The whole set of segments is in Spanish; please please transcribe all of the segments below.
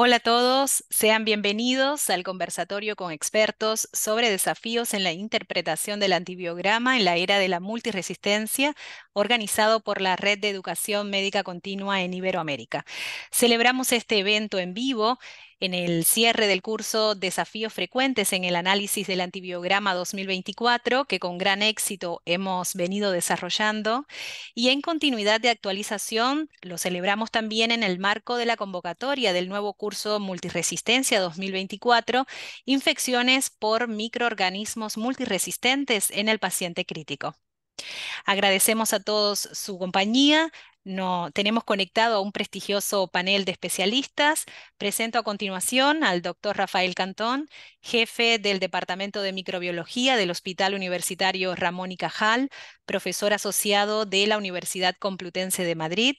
Hola a todos, sean bienvenidos al conversatorio con expertos sobre desafíos en la interpretación del antibiograma en la era de la multiresistencia, organizado por la Red de Educación Médica Continua en Iberoamérica. Celebramos este evento en vivo en el cierre del curso Desafíos Frecuentes en el Análisis del Antibiograma 2024, que con gran éxito hemos venido desarrollando, y en continuidad de actualización, lo celebramos también en el marco de la convocatoria del nuevo curso Multiresistencia 2024, Infecciones por microorganismos multiresistentes en el paciente crítico. Agradecemos a todos su compañía. No, tenemos conectado a un prestigioso panel de especialistas. Presento a continuación al doctor Rafael Cantón, jefe del Departamento de Microbiología del Hospital Universitario Ramón y Cajal, profesor asociado de la Universidad Complutense de Madrid,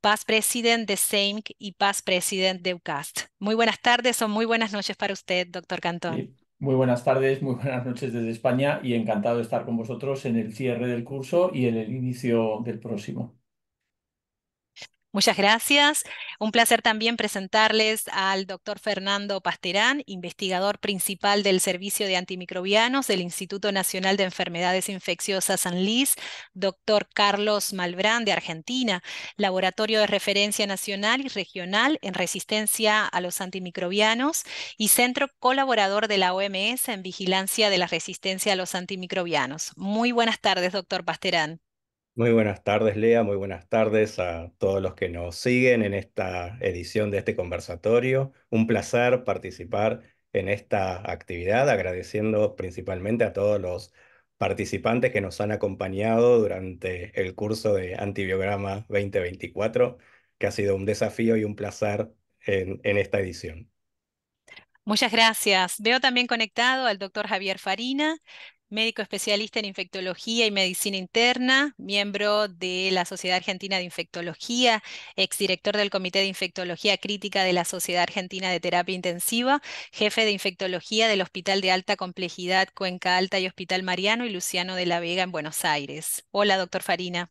past president de SEIMC y past president de UCAST. Muy buenas tardes o muy buenas noches para usted, doctor Cantón. Muy buenas tardes, muy buenas noches desde España y encantado de estar con vosotros en el cierre del curso y en el inicio del próximo. Muchas gracias. Un placer también presentarles al doctor Fernando Pasterán, investigador principal del Servicio de Antimicrobianos del Instituto Nacional de Enfermedades Infecciosas San Luis, doctor Carlos Malbrán de Argentina, Laboratorio de Referencia Nacional y Regional en Resistencia a los Antimicrobianos y Centro Colaborador de la OMS en Vigilancia de la Resistencia a los Antimicrobianos. Muy buenas tardes, doctor Pasterán. Muy buenas tardes, Lea. Muy buenas tardes a todos los que nos siguen en esta edición de este conversatorio. Un placer participar en esta actividad, agradeciendo principalmente a todos los participantes que nos han acompañado durante el curso de Antibiograma 2024, que ha sido un desafío y un placer en, esta edición. Muchas gracias. Veo también conectado al doctor Javier Farina, médico especialista en infectología y medicina interna, miembro de la Sociedad Argentina de Infectología, exdirector del Comité de Infectología Crítica de la Sociedad Argentina de Terapia Intensiva, jefe de infectología del Hospital de Alta Complejidad Cuenca Alta y Hospital Mariano y Luciano de la Vega en Buenos Aires. Hola, doctor Farina.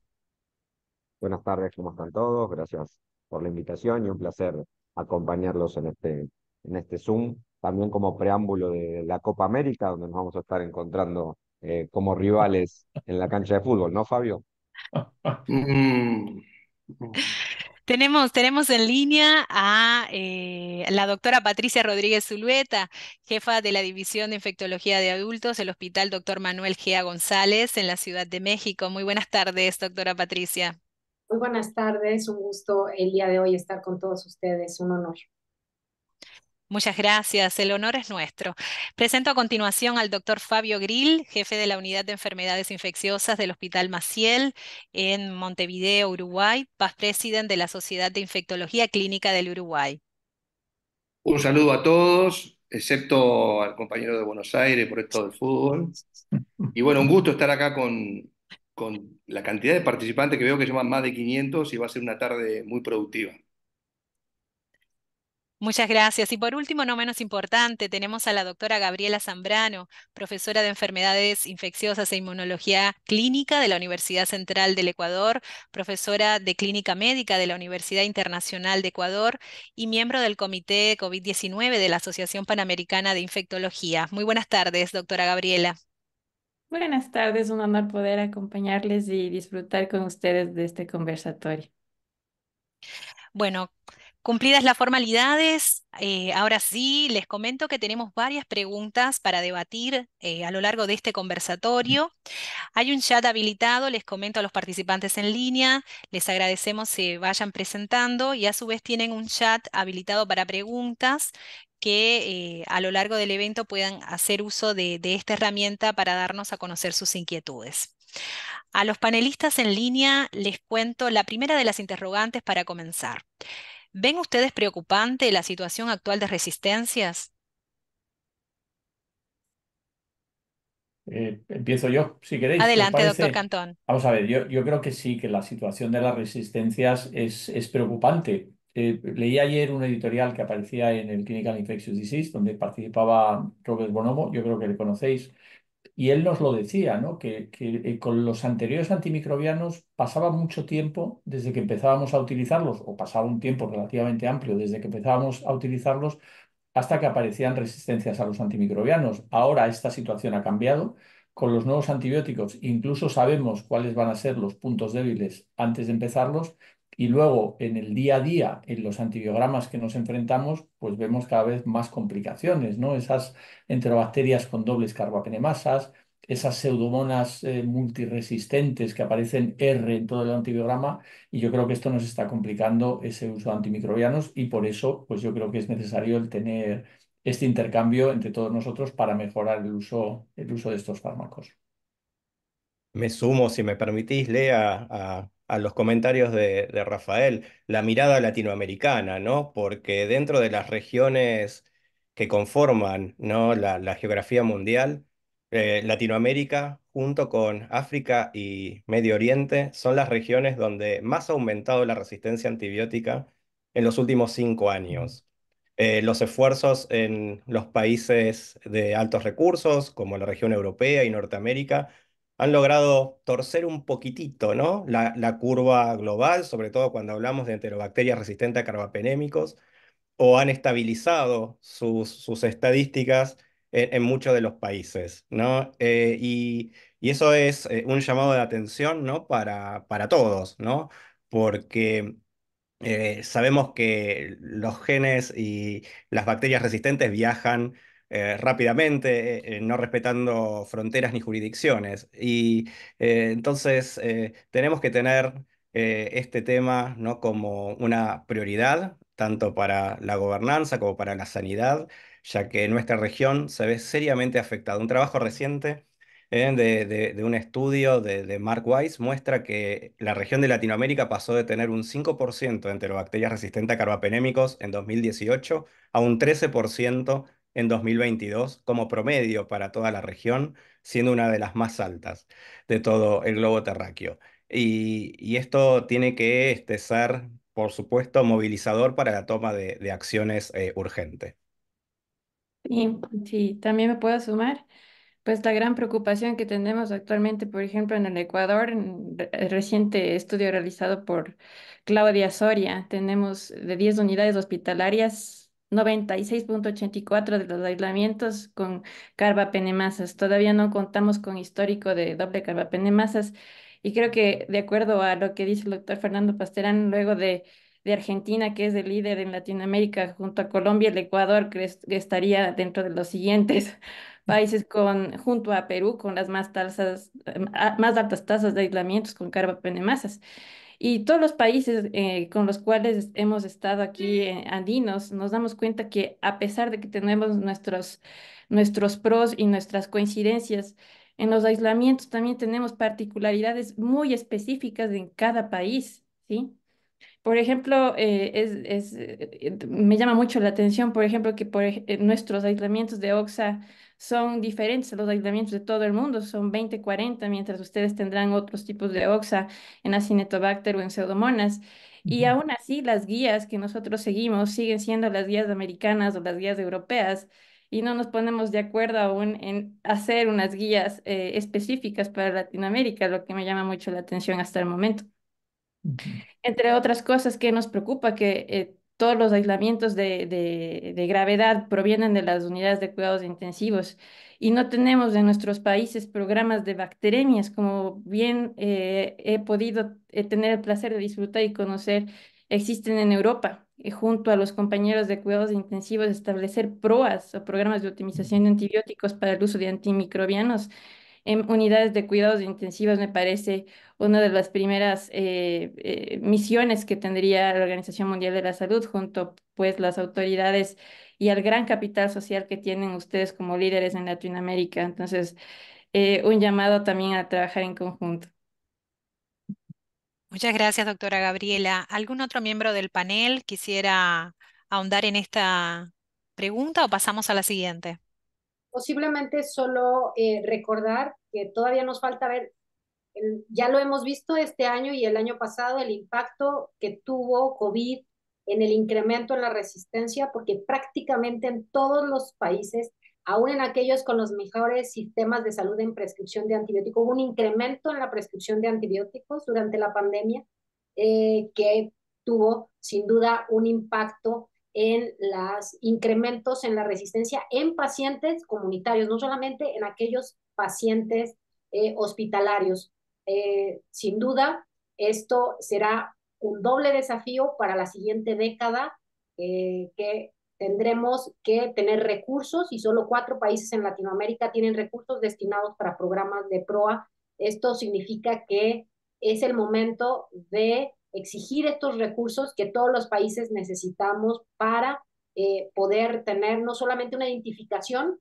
Buenas tardes, ¿cómo están todos? Gracias por la invitación y un placer acompañarlos en este, en este Zoom también como preámbulo de la Copa América, donde nos vamos a estar encontrando eh, como rivales en la cancha de fútbol, ¿no, Fabio? Mm. Tenemos, tenemos en línea a eh, la doctora Patricia Rodríguez Zulueta, jefa de la División de Infectología de Adultos del Hospital Dr. Manuel Gea González en la Ciudad de México. Muy buenas tardes, doctora Patricia. Muy buenas tardes, un gusto el día de hoy estar con todos ustedes, un honor. Muchas gracias, el honor es nuestro. Presento a continuación al doctor Fabio Grill, jefe de la Unidad de Enfermedades Infecciosas del Hospital Maciel en Montevideo, Uruguay, past president de la Sociedad de Infectología Clínica del Uruguay. Un saludo a todos, excepto al compañero de Buenos Aires por esto del fútbol. Y bueno, un gusto estar acá con, con la cantidad de participantes que veo que llaman más de 500 y va a ser una tarde muy productiva. Muchas gracias. Y por último, no menos importante, tenemos a la doctora Gabriela Zambrano, profesora de enfermedades infecciosas e inmunología clínica de la Universidad Central del Ecuador, profesora de clínica médica de la Universidad Internacional de Ecuador y miembro del Comité COVID-19 de la Asociación Panamericana de Infectología. Muy buenas tardes, doctora Gabriela. Buenas tardes, un honor poder acompañarles y disfrutar con ustedes de este conversatorio. Bueno, Cumplidas las formalidades, eh, ahora sí, les comento que tenemos varias preguntas para debatir eh, a lo largo de este conversatorio. Hay un chat habilitado, les comento a los participantes en línea, les agradecemos se vayan presentando y a su vez tienen un chat habilitado para preguntas que eh, a lo largo del evento puedan hacer uso de esta herramienta para darnos a conocer sus inquietudes. A los panelistas en línea les cuento la primera de las interrogantes para comenzar. ¿Ven ustedes preocupante la situación actual de resistencias? Eh, empiezo yo, si queréis. Adelante, doctor Cantón. Vamos a ver, yo, yo, creo que sí, que la situación de las resistencias es, es preocupante. Eh, leí ayer un editorial que aparecía en el Clinical Infectious Disease, donde participaba Robert Bonomo, yo creo que le conocéis, y él nos lo decía, ¿no? Que, que eh, con los anteriores antimicrobianos pasaba mucho tiempo desde que empezábamos a utilizarlos, o pasaba un tiempo relativamente amplio desde que empezábamos a utilizarlos hasta que aparecían resistencias a los antimicrobianos. Ahora esta situación ha cambiado. Con los nuevos antibióticos incluso sabemos cuáles van a ser los puntos débiles antes de empezarlos y luego en el día a día, en los antibiogramas que nos enfrentamos, pues vemos cada vez más complicaciones, ¿no? Esas enterobacterias con dobles carbapenemasas, esas pseudomonas eh, multiresistentes que aparecen R en todo el antibiograma y yo creo que esto nos está complicando ese uso de antimicrobianos y por eso pues yo creo que es necesario el tener este intercambio entre todos nosotros para mejorar el uso, el uso de estos fármacos. Me sumo, si me permitís, Lea, a, a los comentarios de, Rafael, la mirada latinoamericana, ¿no? Porque dentro de las regiones que conforman, ¿no? la, la geografía mundial, eh, Latinoamérica, junto con África y Medio Oriente, son las regiones donde más ha aumentado la resistencia antibiótica en los últimos cinco años. Eh, los esfuerzos en los países de altos recursos, como la región europea y Norteamérica, han logrado torcer un poquitito, ¿no? La, la curva global, sobre todo cuando hablamos de enterobacterias resistentes a carbapenémicos, o han estabilizado sus, sus estadísticas en, muchos de los países, ¿no? Eh, y, y, eso es eh, un llamado de atención, ¿no? Para, para todos, ¿no? Porque eh, sabemos que los genes y las bacterias resistentes viajan rápidamente, no respetando fronteras ni jurisdicciones. Y entonces tenemos que tener este tema ¿no? como una prioridad, tanto para la gobernanza como para la sanidad ya que nuestra región se ve seriamente afectada. Un trabajo reciente eh, de, un estudio de, Mark Weiss muestra que la región de Latinoamérica pasó de tener un 5% de enterobacterias resistentes a carbapenémicos en 2018 a un 13% en 2022 como promedio para toda la región, siendo una de las más altas de todo el globo terráqueo. Y, esto tiene que este, ser, por supuesto, movilizador para la toma de, acciones eh, urgentes. Sí, sí, también me puedo sumar. Pues la gran preocupación que tenemos actualmente, por ejemplo, en el Ecuador, en el reciente estudio realizado por Claudia Soria, tenemos de 10 unidades hospitalarias, 96.84 de los aislamientos con carbapenemasas. Todavía no contamos con histórico de doble carbapenemasas y creo que de acuerdo a lo que dice el doctor Fernando Pasterán, luego de de Argentina, que es el líder en Latinoamérica, junto a Colombia, el Ecuador, que, estaría dentro de los siguientes países con, junto a Perú, con las más, tasas, em, más altas tasas de aislamientos con carbapenemasas. Y todos los países eh, con los cuales hemos estado aquí eh, andinos, nos damos cuenta que a pesar de que tenemos nuestros, nuestros pros y nuestras coincidencias, en los aislamientos también tenemos particularidades muy específicas en cada país, ¿sí? Por ejemplo, eh, es, eh, me llama mucho la atención, por ejemplo, que por nuestros aislamientos de OXA son diferentes a los aislamientos de todo el mundo, son 20, 40, mientras ustedes tendrán otros tipos de OXA en Acinetobacter o en Pseudomonas. Y aún así, las guías que nosotros seguimos siguen siendo las guías americanas o las guías europeas y no nos ponemos de acuerdo aún en hacer unas guías específicas para Latinoamérica, lo que me llama mucho la atención hasta el momento. Entre otras cosas que nos preocupa, que eh, todos los aislamientos de, de, gravedad provienen de las unidades de cuidados intensivos y no tenemos en nuestros países programas de bacteremias, como bien eh, he podido eh, tener el placer de disfrutar y conocer, existen en Europa. Y junto a los compañeros de cuidados intensivos, establecer PROAS o programas de optimización de antibióticos para el uso de antimicrobianos en unidades de cuidados intensivos me parece una de las primeras eh, eh, misiones que tendría la Organización Mundial de la Salud junto pues las autoridades y al gran capital social que tienen ustedes como líderes en Latinoamérica. Entonces, eh, un llamado también a trabajar en conjunto. Muchas gracias, doctora Gabriela. ¿Algún otro miembro del panel quisiera ahondar en esta pregunta o pasamos a la siguiente? Posiblemente solo recordar que todavía nos falta ver ya lo hemos visto este año y el año pasado, el impacto que tuvo COVID en el incremento en la resistencia, porque prácticamente en todos los países aún en aquellos con los mejores sistemas de salud en prescripción de antibióticos, hubo un incremento en la prescripción de antibióticos durante la pandemia eh, que tuvo sin duda un impacto en los incrementos en la resistencia en pacientes comunitarios, no solamente en aquellos pacientes eh, hospitalarios. Eh, sin duda, esto será un doble desafío para la siguiente década eh, que tendremos que tener recursos y solo cuatro países en Latinoamérica tienen recursos destinados para programas de PROA. Esto significa que es el momento de exigir estos recursos que todos los países necesitamos para eh, poder tener no solamente una identificación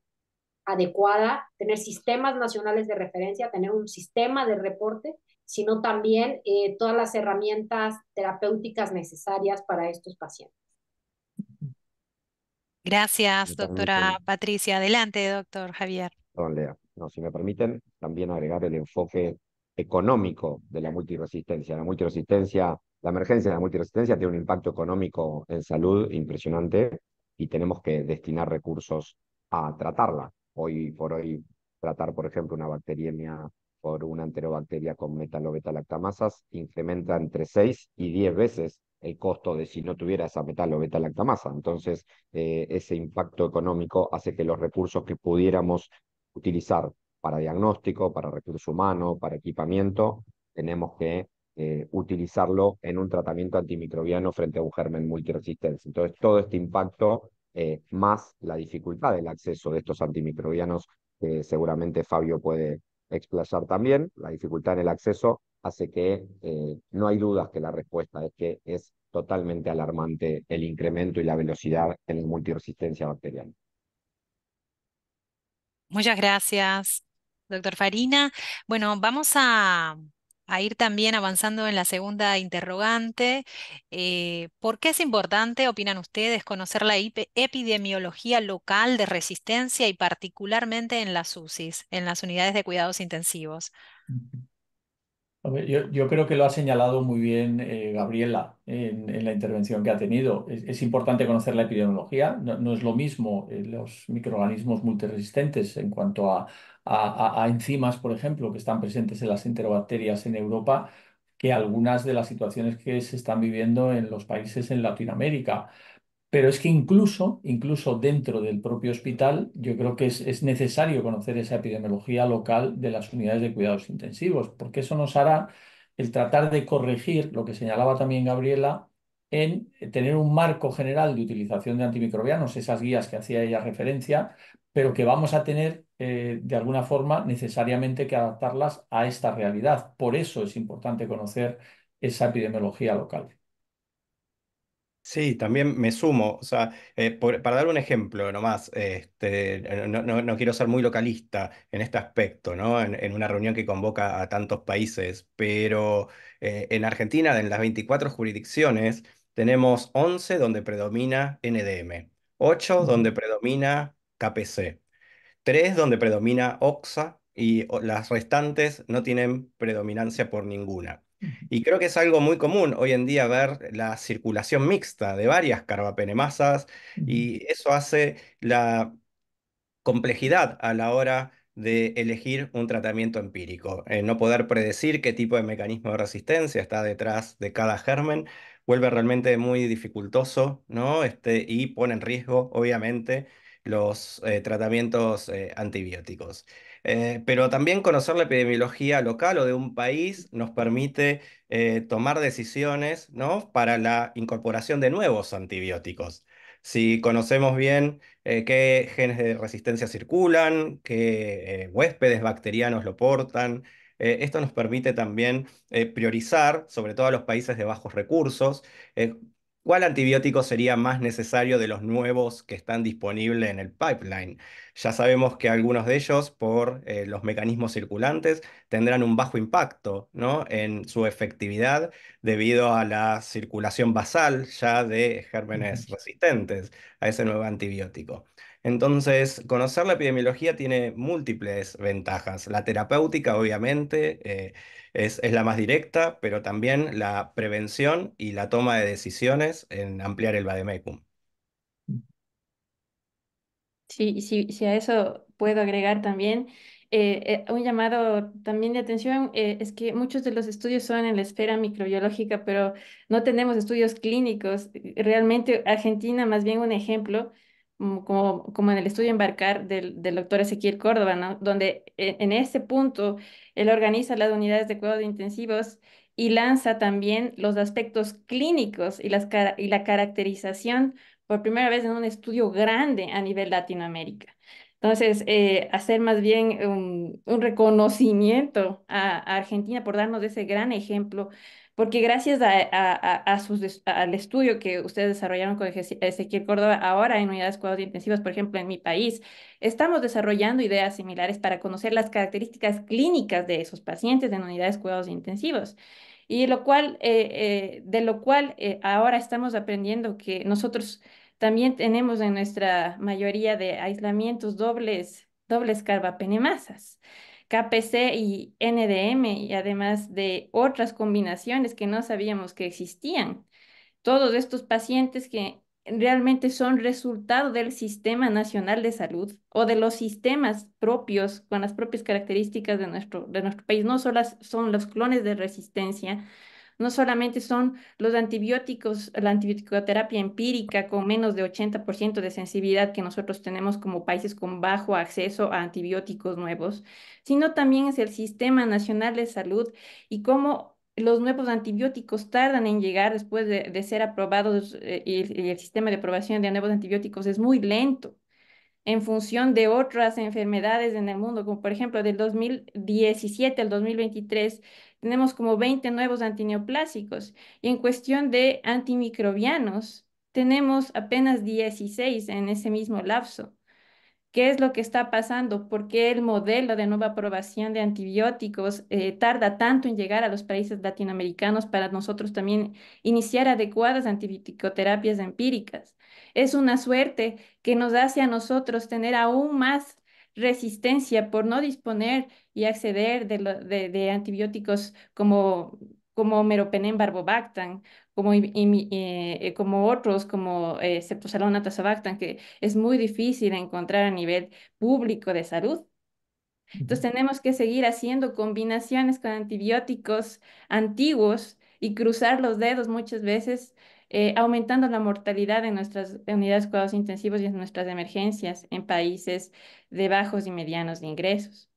adecuada, tener sistemas nacionales de referencia, tener un sistema de reporte, sino también eh, todas las herramientas terapéuticas necesarias para estos pacientes. Gracias, doctora Patricia. Adelante, doctor Javier. Don Lea. No, si me permiten, también agregar el enfoque económico de la multiresistencia. La multiresistencia, la emergencia de la multiresistencia tiene un impacto económico en salud impresionante y tenemos que destinar recursos a tratarla. Hoy por hoy, tratar, por ejemplo, una bacteriemia por una enterobacteria con metalobetalactamasas incrementa entre 6 y 10 veces el costo de si no tuviera esa metal o beta-lactamasa. Entonces, eh, ese impacto económico hace que los recursos que pudiéramos utilizar para diagnóstico, para recurso humano, para equipamiento, tenemos que eh, utilizarlo en un tratamiento antimicrobiano frente a un germen multiresistente. Entonces, todo este impacto, eh, más la dificultad del acceso de estos antimicrobianos, que seguramente Fabio puede explayar también, la dificultad en el acceso hace que eh, no hay dudas que la respuesta es que es totalmente alarmante el incremento y la velocidad en la multiresistencia bacteriana. Muchas gracias, doctor Farina. Bueno, vamos a, ir también avanzando en la segunda interrogante. Eh, ¿por qué es importante, opinan ustedes, conocer la epidemiología local de resistencia y particularmente en las UCIs, en las unidades de cuidados intensivos? Yo, creo que lo ha señalado muy bien eh, Gabriela en, la intervención que ha tenido. Es, importante conocer la epidemiología. No, es lo mismo eh, los microorganismos multiresistentes en cuanto a, a, enzimas, por ejemplo, que están presentes en las enterobacterias en Europa, que algunas de las situaciones que se están viviendo en los países en Latinoamérica. Pero es que incluso, incluso dentro del propio hospital, yo creo que es, necesario conocer esa epidemiología local de las unidades de cuidados intensivos, porque eso nos hará el tratar de corregir lo que señalaba también Gabriela en tener un marco general de utilización de antimicrobianos, esas guías que hacía ella referencia, pero que vamos a tener eh, de alguna forma necesariamente que adaptarlas a esta realidad. Por eso es importante conocer esa epidemiología local. Sí, también me sumo, o sea, eh, para dar un ejemplo nomás, este, no, no, quiero ser muy localista en este aspecto, ¿no? En, una reunión que convoca a tantos países, pero eh, en Argentina, en las 24 jurisdicciones, tenemos 11 donde predomina NDM, 8 donde predomina KPC, 3 donde predomina OXA y las restantes no tienen predominancia por ninguna. Y creo que es algo muy común hoy en día ver la circulación mixta de varias carbapenemasas y eso hace la complejidad a la hora de elegir un tratamiento empírico. Eh, no poder predecir qué tipo de mecanismo de resistencia está detrás de cada germen vuelve realmente muy dificultoso, ¿no? Este, y pone en riesgo, obviamente, los eh, tratamientos eh, antibióticos. Eh, pero también conocer la epidemiología local o de un país nos permite tomar decisiones ¿no? para la incorporación de nuevos antibióticos. Si conocemos bien qué genes de resistencia circulan, qué huéspedes bacterianos lo portan, esto nos permite también priorizar, sobre todo a los países de bajos recursos, ¿Cuál antibiótico sería más necesario de los nuevos que están disponibles en el pipeline? Ya sabemos que algunos de ellos, por eh, los mecanismos circulantes, tendrán un bajo impacto ¿no? en su efectividad debido a la circulación basal ya de gérmenes resistentes a ese nuevo antibiótico. Entonces, conocer la epidemiología tiene múltiples ventajas. La terapéutica, obviamente, eh, es, la más directa, pero también la prevención y la toma de decisiones en ampliar el vademecum. Sí, sí, si a eso puedo agregar también eh, eh, un llamado también de atención, es que muchos de los estudios son en la esfera microbiológica, pero no tenemos estudios clínicos. Realmente Argentina, más bien un ejemplo, como, como en el estudio Embarcar del, del doctor Ezequiel Córdoba. Donde en ese punto él organiza las unidades de cuidados intensivos y lanza también los aspectos clínicos y, las, y la caracterización por primera vez en un estudio grande a nivel Latinoamérica. Entonces, eh, hacer más bien un, reconocimiento a, Argentina por darnos ese gran ejemplo, porque gracias al estudio que ustedes desarrollaron con Ezequiel Córdoba, ahora en unidades de cuidados por ejemplo, en mi país, estamos desarrollando ideas similares para conocer las características clínicas de esos pacientes en unidades de cuidados intensivos y lo cual, eh, eh, de lo cual eh, ahora estamos aprendiendo que nosotros también tenemos en nuestra mayoría de aislamientos dobles, dobles carbapenemasas, KPC y NDM, y además de otras combinaciones que no sabíamos que existían. Todos estos pacientes que realmente son resultado del Sistema Nacional de Salud o de los sistemas propios con las propias características de nuestro, de nuestro país. No solo son los clones de resistencia, no solamente son los antibióticos, la antibioticoterapia empírica con menos de 80% de sensibilidad que nosotros tenemos como países con bajo acceso a antibióticos nuevos, sino también es el Sistema Nacional de Salud y cómo los nuevos antibióticos tardan en llegar después de, ser aprobados eh, y, el sistema de aprobación de nuevos antibióticos es muy lento en función de otras enfermedades en el mundo, como por ejemplo del 2017 al 2023 tenemos como 20 nuevos antineoplásicos y en cuestión de antimicrobianos tenemos apenas 16 en ese mismo lapso. ¿Qué es lo que está pasando? ¿Por qué el modelo de nueva aprobación de antibióticos eh, tarda tanto en llegar a los países latinoamericanos para nosotros también iniciar adecuadas antibioticoterapias empíricas? Es una suerte que nos hace a nosotros tener aún más resistencia por no disponer y acceder de, de antibióticos como como meropenem barbobactam como, eh, como otros, como eh, Septosalona que es muy difícil encontrar a nivel público de salud. Entonces tenemos que seguir haciendo combinaciones con antibióticos antiguos y cruzar los dedos muchas veces, eh, aumentando la mortalidad en nuestras unidades de cuidados intensivos y en nuestras emergencias en países de bajos y medianos ingresos.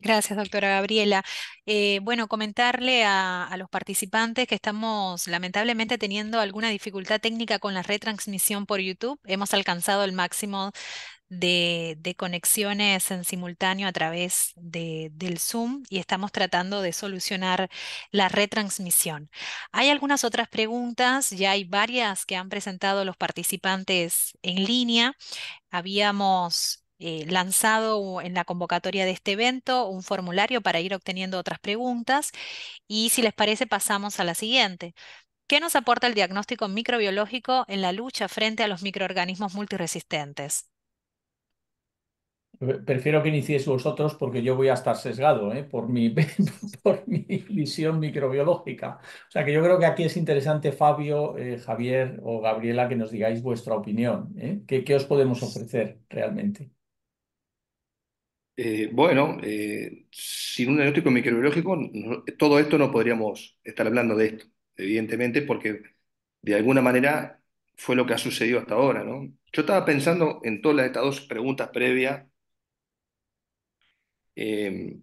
Gracias, doctora Gabriela. Eh, bueno, comentarle a, los participantes que estamos lamentablemente teniendo alguna dificultad técnica con la retransmisión por YouTube. Hemos alcanzado el máximo de, conexiones en simultáneo a través del Zoom y estamos tratando de solucionar la retransmisión. Hay algunas otras preguntas, ya hay varias que han presentado los participantes en línea. Habíamos eh, lanzado en la convocatoria de este evento un formulario para ir obteniendo otras preguntas y si les parece pasamos a la siguiente. ¿Qué nos aporta el diagnóstico microbiológico en la lucha frente a los microorganismos multiresistentes? Prefiero que iniciéis vosotros porque yo voy a estar sesgado ¿eh? por, mi, visión microbiológica. O sea que yo creo que aquí es interesante, Fabio, eh, Javier o Gabriela, que nos digáis vuestra opinión. ¿eh? ¿Qué os podemos ofrecer realmente? Eh, bueno, sin un diagnóstico microbiológico, todo esto no podríamos estar hablando de esto, evidentemente, porque de alguna manera fue lo que ha sucedido hasta ahora. Yo estaba pensando en todas estas dos preguntas previas, eh,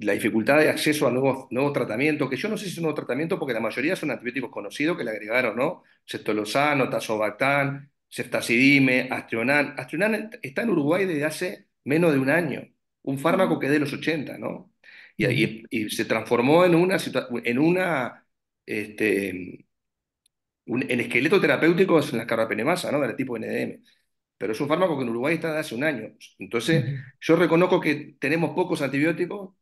la dificultad de acceso a nuevos, nuevos tratamientos, que yo no sé si es un nuevo tratamiento porque la mayoría son antibióticos conocidos que le agregaron, ¿no? Cetolosano, Tazobactam, Ceftazidime, Astrionan. Astrionan está en Uruguay desde hace menos de un año, un fármaco que es de los 80, ¿no? Y, y, se transformó en una, en una este, un, en esqueleto terapéutico en la carbapenemasa, ¿no? Del tipo NDM. Pero es un fármaco que en Uruguay está de hace un año. Entonces, yo reconozco que tenemos pocos antibióticos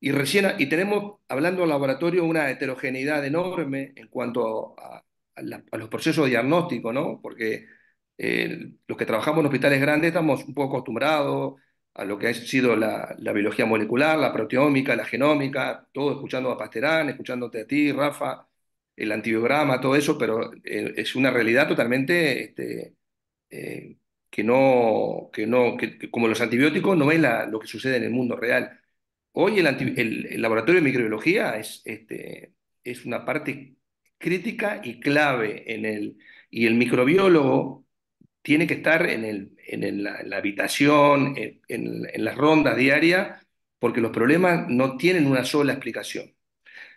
y recién, y tenemos, hablando en laboratorio, una heterogeneidad enorme en cuanto a, a los procesos diagnósticos, ¿no? Porque eh, los que trabajamos en hospitales grandes estamos un poco acostumbrados a lo que ha sido la, biología molecular, la proteómica, la genómica, todo escuchando a Pasterán, escuchándote a ti, Rafa. el antibiograma, todo eso, pero eh, es una realidad totalmente este, eh, que no, que no que, como los antibióticos no es la, lo que sucede en el mundo real. Hoy el, laboratorio de microbiología es, este, es una parte crítica y clave en el, y el microbiólogo tiene que estar en, el, en, la, habitación, en, en las rondas diarias, porque los problemas no tienen una sola explicación.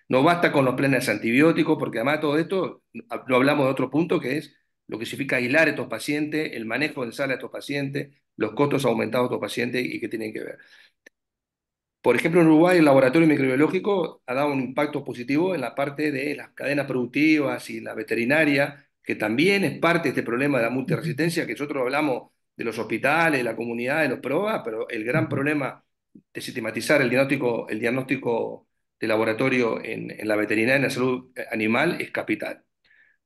No basta con los planes antibióticos, porque además todo esto, lo hablamos de otro punto, que es lo que significa aislar a estos pacientes, el manejo en sala de estos pacientes, los costos aumentados de estos pacientes y qué tienen que ver. Por ejemplo, en Uruguay el laboratorio microbiológico ha dado un impacto positivo en la parte de las cadenas productivas y la veterinaria, que también es parte de este problema de la multiresistencia, que nosotros hablamos de los hospitales, de la comunidad, de los PROA, pero el gran problema de sistematizar el diagnóstico, el diagnóstico de laboratorio en, en la veterinaria, en la salud animal, es capital.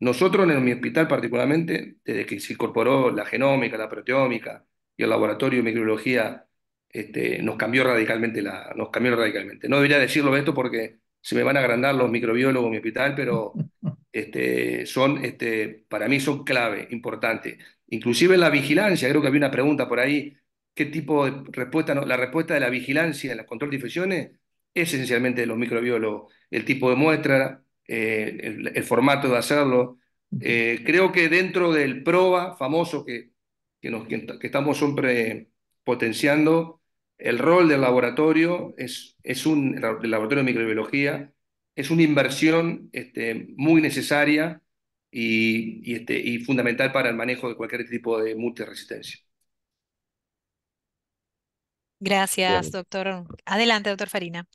Nosotros en mi hospital particularmente, desde que se incorporó la genómica, la proteómica y el laboratorio de microbiología este, nos cambió radicalmente la, nos cambió radicalmente. No debería decirlo esto porque se me van a agrandar los microbiólogos en mi hospital, pero este, son, este, para mí son clave, importante. Inclusive en la vigilancia, creo que había una pregunta por ahí, ¿qué tipo de respuesta? la respuesta de la vigilancia en el control de infecciones es esencialmente de los microbiólogos, el tipo de muestra, eh, el, formato de hacerlo. Eh, creo que dentro del PROBA famoso que, que, nos, que estamos siempre potenciando, el rol del laboratorio es, es un, el laboratorio de microbiología es una inversión este, muy necesaria y, y, este, y fundamental para el manejo de cualquier tipo de multiresistencia. Gracias, doctor. Adelante, doctor Farina.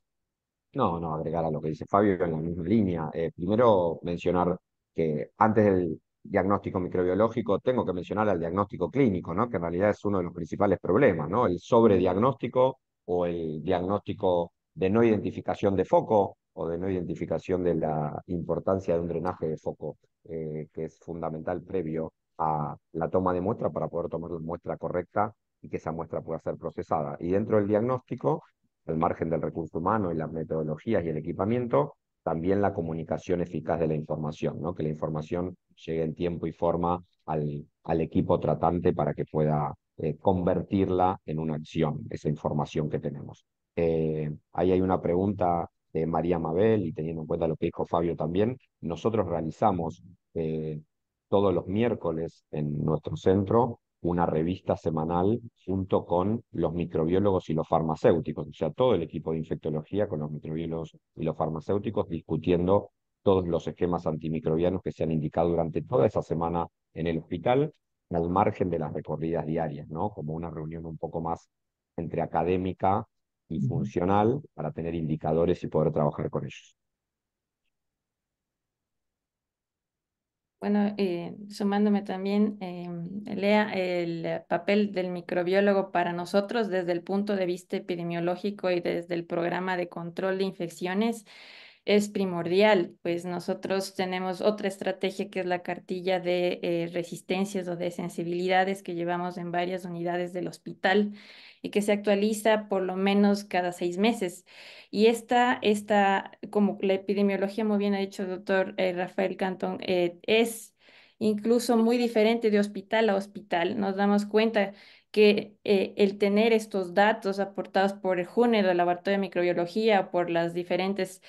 No, no, agregar a lo que dice Fabio en la misma línea. Eh, primero mencionar que antes del diagnóstico microbiológico, tengo que mencionar al diagnóstico clínico, ¿no? que en realidad es uno de los principales problemas, ¿no? el sobrediagnóstico o el diagnóstico de no identificación de foco o de no identificación de la importancia de un drenaje de foco, eh, que es fundamental previo a la toma de muestra para poder tomar la muestra correcta y que esa muestra pueda ser procesada. Y dentro del diagnóstico, al margen del recurso humano y las metodologías y el equipamiento, también la comunicación eficaz de la información, ¿no? que la información llegue en tiempo y forma al, al equipo tratante para que pueda eh, convertirla en una acción, esa información que tenemos. Eh, ahí hay una pregunta de María Mabel y teniendo en cuenta lo que dijo Fabio también, nosotros realizamos eh, todos los miércoles en nuestro centro una revista semanal junto con los microbiólogos y los farmacéuticos, o sea, todo el equipo de infectología con los microbiólogos y los farmacéuticos discutiendo todos los esquemas antimicrobianos que se han indicado durante toda esa semana en el hospital, al margen de las recorridas diarias, ¿no? Como una reunión un poco más entre académica y funcional para tener indicadores y poder trabajar con ellos. Bueno, eh, sumándome también, eh, Lea, el papel del microbiólogo para nosotros desde el punto de vista epidemiológico y desde el programa de control de infecciones es primordial, pues nosotros tenemos otra estrategia que es la cartilla de eh, resistencias o de sensibilidades que llevamos en varias unidades del hospital y que se actualiza por lo menos cada seis meses. Y esta, esta como la epidemiología, muy bien ha dicho el doctor eh, Rafael Cantón, eh, es incluso muy diferente de hospital a hospital. Nos damos cuenta que eh, el tener estos datos aportados por el JUNED, el Laboratorio de Microbiología, por los diferentes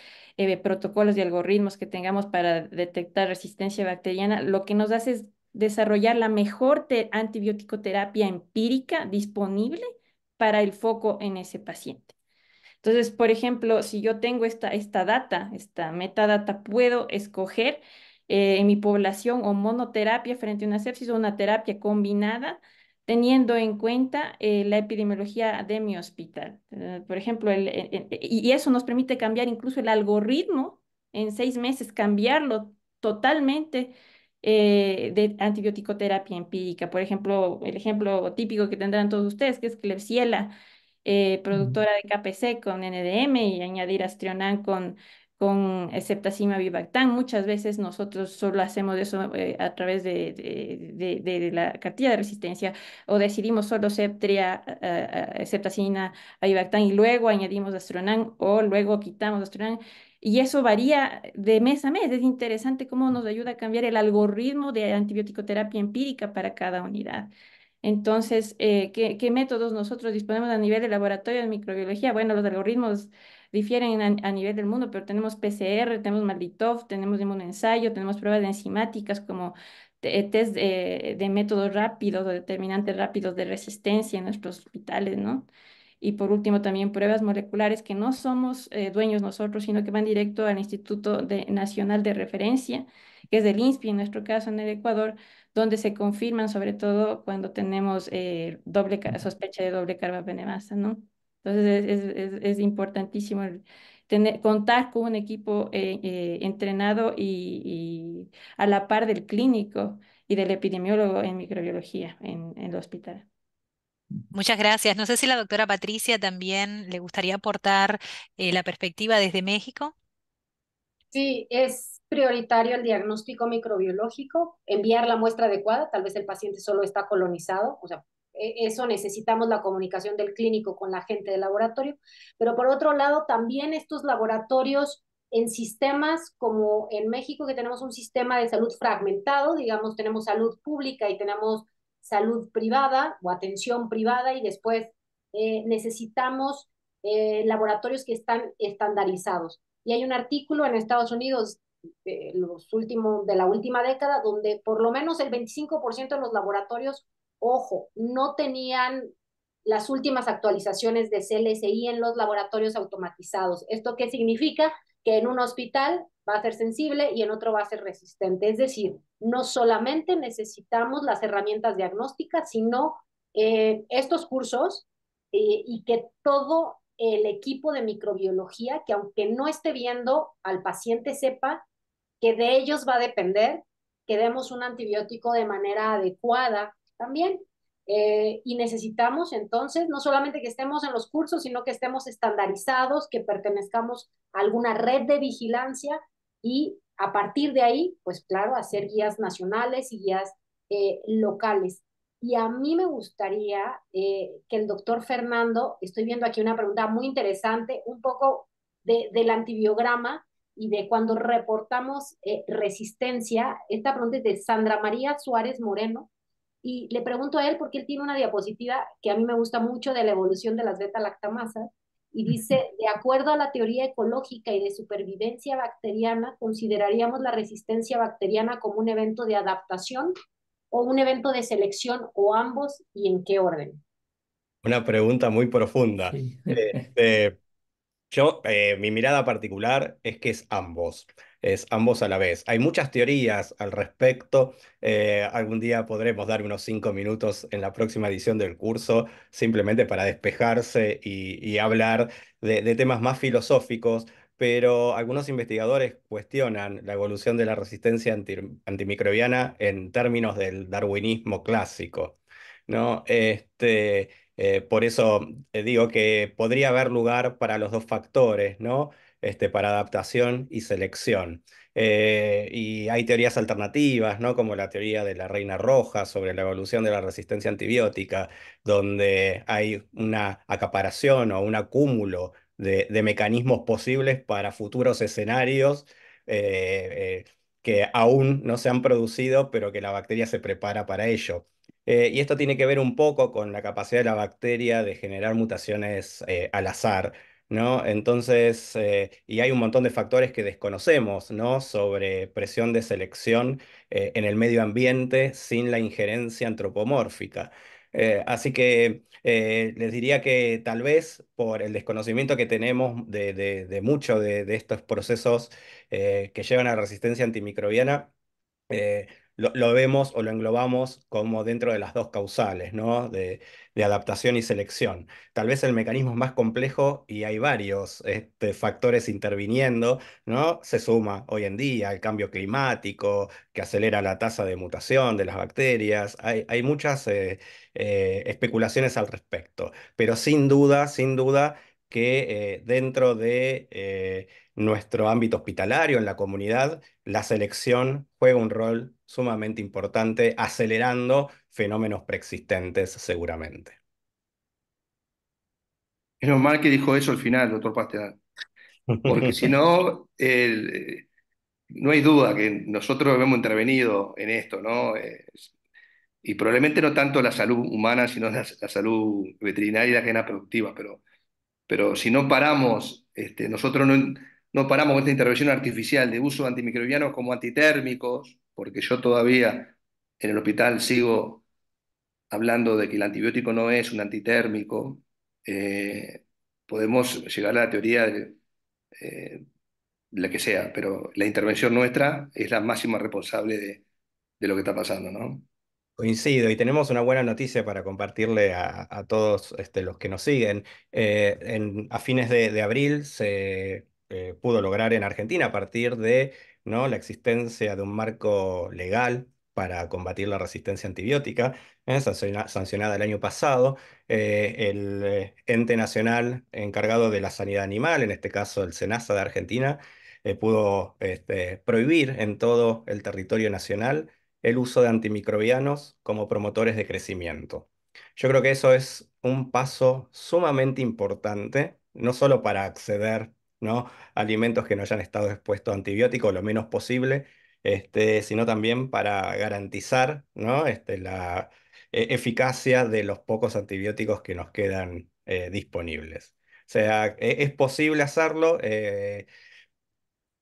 protocolos y algoritmos que tengamos para detectar resistencia bacteriana, lo que nos hace es desarrollar la mejor antibiótico terapia empírica disponible para el foco en ese paciente. Entonces, por ejemplo, si yo tengo esta, esta data, esta metadata, puedo escoger eh, en mi población o monoterapia frente a una sepsis o una terapia combinada, teniendo en cuenta eh, la epidemiología de mi hospital. Eh, por ejemplo, y eso nos permite cambiar incluso el algoritmo en seis meses, cambiarlo totalmente eh, de antibiótico-terapia empírica. Por ejemplo, el ejemplo típico que tendrán todos ustedes, que es Klebsiella, eh, productora de KPC con NDM y añadir Astrionan con, con Septacima. Muchas veces nosotros solo hacemos eso eh, a través de, de, de, la cartilla de resistencia o decidimos solo Septria, Septacina Vivactan y luego añadimos Astrionan o luego quitamos Astrionan Y eso varía de mes a mes. Es interesante cómo nos ayuda a cambiar el algoritmo de antibiótico-terapia empírica para cada unidad. Entonces, eh, ¿qué, ¿qué, métodos nosotros disponemos a nivel de laboratorio de microbiología? Bueno, los algoritmos difieren a, nivel del mundo, pero tenemos PCR, tenemos Malditov, tenemos inmunoensayo, tenemos pruebas enzimáticas como test de, de, métodos rápidos o determinantes rápidos de resistencia en nuestros hospitales, ¿no? Y por último, también pruebas moleculares que no somos eh, dueños nosotros, sino que van directo al Instituto de, Nacional de Referencia, que es del INSPI, en nuestro caso en el Ecuador, donde se confirman sobre todo cuando tenemos eh, doble sospecha de doble carbapenemasa, ¿no? Entonces es, es, es importantísimo tener, contar con un equipo eh, eh, entrenado y, y, a la par del clínico y del epidemiólogo en microbiología en, en el hospital. Muchas gracias. No sé si la doctora Patricia también le gustaría aportar eh, la perspectiva desde México. Sí, es prioritario el diagnóstico microbiológico, enviar la muestra adecuada, tal vez el paciente solo está colonizado, o sea, e, eso necesitamos la comunicación del clínico con la gente del laboratorio, pero por otro lado también estos laboratorios en sistemas como en México que tenemos un sistema de salud fragmentado, digamos, tenemos salud pública y tenemos salud privada o atención privada y después eh, necesitamos eh, laboratorios que están estandarizados. Y hay un artículo en Estados Unidos los últimos, de la última década donde por lo menos el 25% de los laboratorios, ojo, no tenían las últimas actualizaciones de CLSI en los laboratorios automatizados. ¿Esto qué significa? Que en un hospital va a ser sensible y en otro va a ser resistente. Es decir, no solamente necesitamos las herramientas diagnósticas, sino eh, estos cursos eh, y que todo el equipo de microbiología, que aunque no esté viendo al paciente, sepa que de ellos va a depender que demos un antibiótico de manera adecuada también. Eh, y necesitamos entonces no solamente que estemos en los cursos, sino que estemos estandarizados, que pertenezcamos a alguna red de vigilancia y a partir de ahí, pues claro, hacer guías nacionales y guías eh, locales. Y a mí me gustaría eh, que el doctor Fernando, estoy viendo aquí una pregunta muy interesante, un poco de, del antibiograma y de cuando reportamos eh, resistencia. Esta pregunta es de Sandra María Suárez Moreno. Y le pregunto a él porque él tiene una diapositiva que a mí me gusta mucho de la evolución de las beta-lactamasas y dice, de acuerdo a la teoría ecológica y de supervivencia bacteriana, consideraríamos la resistencia bacteriana como un evento de adaptación o un evento de selección o ambos y en qué orden? Una pregunta muy profunda. Sí. Eh, yo, eh, mi mirada particular es que es ambos, es ambos a la vez. Hay muchas teorías al respecto. Eh, algún día podremos dar unos cinco minutos en la próxima edición del curso, simplemente para despejarse y, hablar de, temas más filosóficos. Pero algunos investigadores cuestionan la evolución de la resistencia anti, antimicrobiana en términos del darwinismo clásico. ¿no? Este, eh, por eso eh, digo que podría haber lugar para los dos factores, ¿no? Este, para adaptación y selección. Eh, y hay teorías alternativas, ¿no? Como la teoría de la reina roja sobre la evolución de la resistencia antibiótica, donde hay una acaparación o un acúmulo de, de mecanismos posibles para futuros escenarios que aún no se han producido, pero que la bacteria se prepara para ello. Eh, y esto tiene que ver un poco con la capacidad de la bacteria de generar mutaciones eh, al azar, ¿no? Entonces, eh, y hay un montón de factores que desconocemos, ¿no? Sobre presión de selección en el medio ambiente sin la injerencia antropomórfica. así que les diría que tal vez por el desconocimiento que tenemos de, de, de de, estos procesos que llevan a resistencia antimicrobiana, lo, vemos o lo englobamos como dentro de las dos causales, ¿no? De, adaptación y selección. Tal vez el mecanismo es más complejo y hay varios este, factores interviniendo, ¿no? Se suma hoy en día el cambio climático que acelera la tasa de mutación de las bacterias. Hay, muchas eh, eh, especulaciones al respecto, pero sin duda, sin duda que eh, dentro de nuestro ámbito hospitalario, en la comunidad, la selección juega un rol sumamente importante, acelerando fenómenos preexistentes seguramente. Es normal que dijo eso al final, doctor Pastear. porque si no, el- no hay duda que nosotros hemos intervenido en esto, ¿no? Eh, y probablemente no tanto la salud humana, sino la, la salud veterinaria y la cadena productiva, pero, pero si no paramos, este, nosotros no, no paramos con esta intervención artificial de uso de antimicrobianos como antitérmicos, porque yo todavía en el hospital sigo hablando de que el antibiótico no es un antitérmico, eh, podemos llegar a la teoría de eh, la que sea, pero la intervención nuestra es la máxima responsable de, lo que está pasando, ¿no? Coincido, y tenemos una buena noticia para compartirle a, todos este, los que nos siguen. Eh, en- a fines de abril se eh, pudo lograr en Argentina, a partir de ¿no? la existencia de un marco legal para combatir la resistencia antibiótica, eh, sanciona- sancionada el año pasado, eh, el ente nacional encargado de la sanidad animal, en este caso el SENASA de Argentina, pudo este, prohibir en todo el territorio nacional el uso de antimicrobianos como promotores de crecimiento. Yo creo que eso es un paso sumamente importante, no solo para acceder, ¿no? alimentos que no hayan estado expuestos a antibióticos lo menos posible, este, sino también para garantizar, este, la eh, eficacia de los pocos antibióticos que nos quedan eh, disponibles. O sea, e- es posible hacerlo. eh,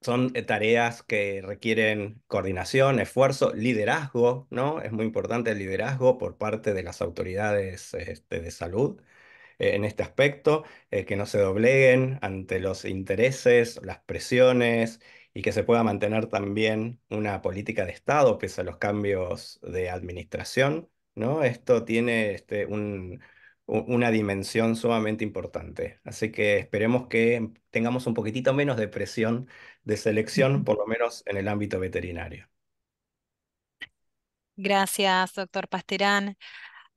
son eh, tareas que requieren coordinación, esfuerzo, liderazgo, ¿no? Es muy importante el liderazgo por parte de las autoridades este, de salud eh, en este aspecto, eh, que no se dobleguen ante los intereses, las presiones y que se pueda mantener también una política de Estado pese a los cambios de administración, ¿no? Esto tiene este, un- una dimensión sumamente importante. Así que esperemos que tengamos un poquitito menos de presión de selección, por lo menos en el ámbito veterinario. Gracias, doctor Pasterán.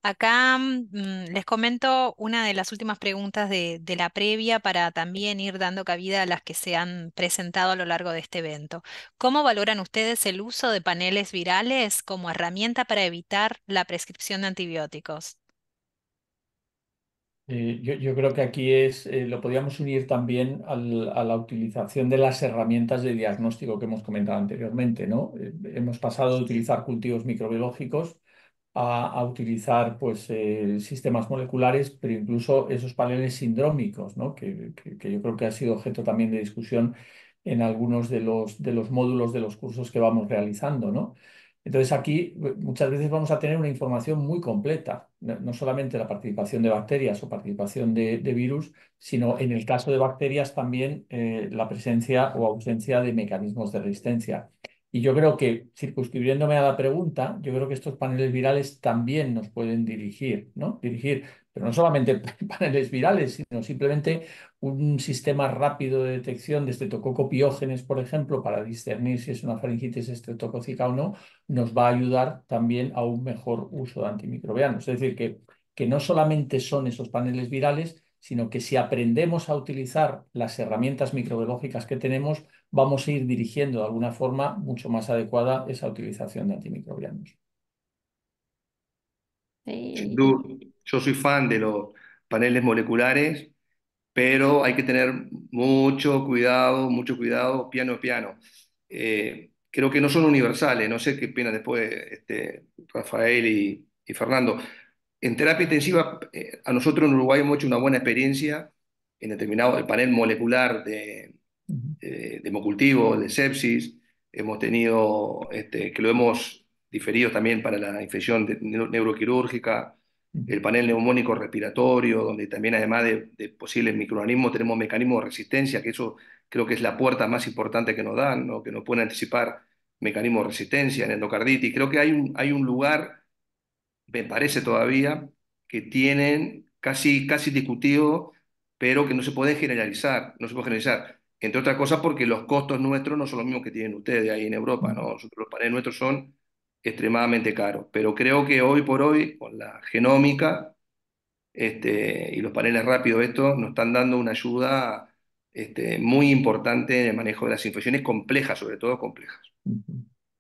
Acá mm, les comento una de las últimas preguntas de, la previa para también ir dando cabida a las que se han presentado a lo largo de este evento. ¿Cómo valoran ustedes el uso de paneles virales como herramienta para evitar la prescripción de antibióticos? Eh, yo, creo que aquí es, eh, lo podríamos unir también a la utilización de las herramientas de diagnóstico que hemos comentado anteriormente, ¿no? Eh, hemos pasado de utilizar cultivos microbiológicos a, utilizar pues, eh, sistemas moleculares, pero incluso esos paneles sindrómicos, ¿no? Que, que- yo creo que ha sido objeto también de discusión en algunos de los, de los módulos de los cursos que vamos realizando, ¿no? Entonces aquí eh, muchas veces vamos a tener una información muy completa, no, no solamente la participación de bacterias o participación de, de virus, sino en el caso de bacterias también eh, la presencia o ausencia de mecanismos de resistencia. Y yo creo que, circunscribiéndome a la pregunta, yo creo que estos paneles virales también nos pueden dirigir, ¿no? Dirigir, pero no solamente paneles virales, sino simplemente un sistema rápido de detección de estreptococopiógenes, por ejemplo, para discernir si es una faringitis estreptocócica o no, nos va a ayudar también a un mejor uso de antimicrobianos. Es decir, que, que no solamente son esos paneles virales, sino que si aprendemos a utilizar las herramientas microbiológicas que tenemos, vamos a ir dirigiendo de alguna forma mucho más adecuada esa utilización de antimicrobianos. Sin Sí, duda, yo soy fan de los paneles moleculares, pero hay que tener mucho cuidado, mucho cuidado, piano a piano. Eh, creo que no son universales, no sé qué opinan después este, Rafael y, y Fernando. En terapia intensiva, eh, a nosotros en Uruguay hemos hecho una buena experiencia en determinado el panel molecular de, De, hemocultivo, de sepsis. Hemos tenido, este, que lo hemos diferido también para la infección de- neuroquirúrgica, el panel neumónico respiratorio, donde también además de, de posibles microorganismos tenemos mecanismos de resistencia, que eso creo que es la puerta más importante que nos dan, ¿no? que nos pueden anticipar mecanismos de resistencia en endocarditis. Creo que hay un, hay un lugar me parece todavía, que tienen casi, casi discutido, pero que no se puede generalizar, no se puede generalizar. Entre otras cosas porque los costos nuestros no son los mismos que tienen ustedes ahí en Europa, ¿no? Nosotros, los paneles nuestros son extremadamente caros, pero creo que hoy por hoy, con la genómica este, y los paneles rápidos, estos nos están dando una ayuda este, muy importante en el manejo de las infecciones complejas, sobre todo complejas.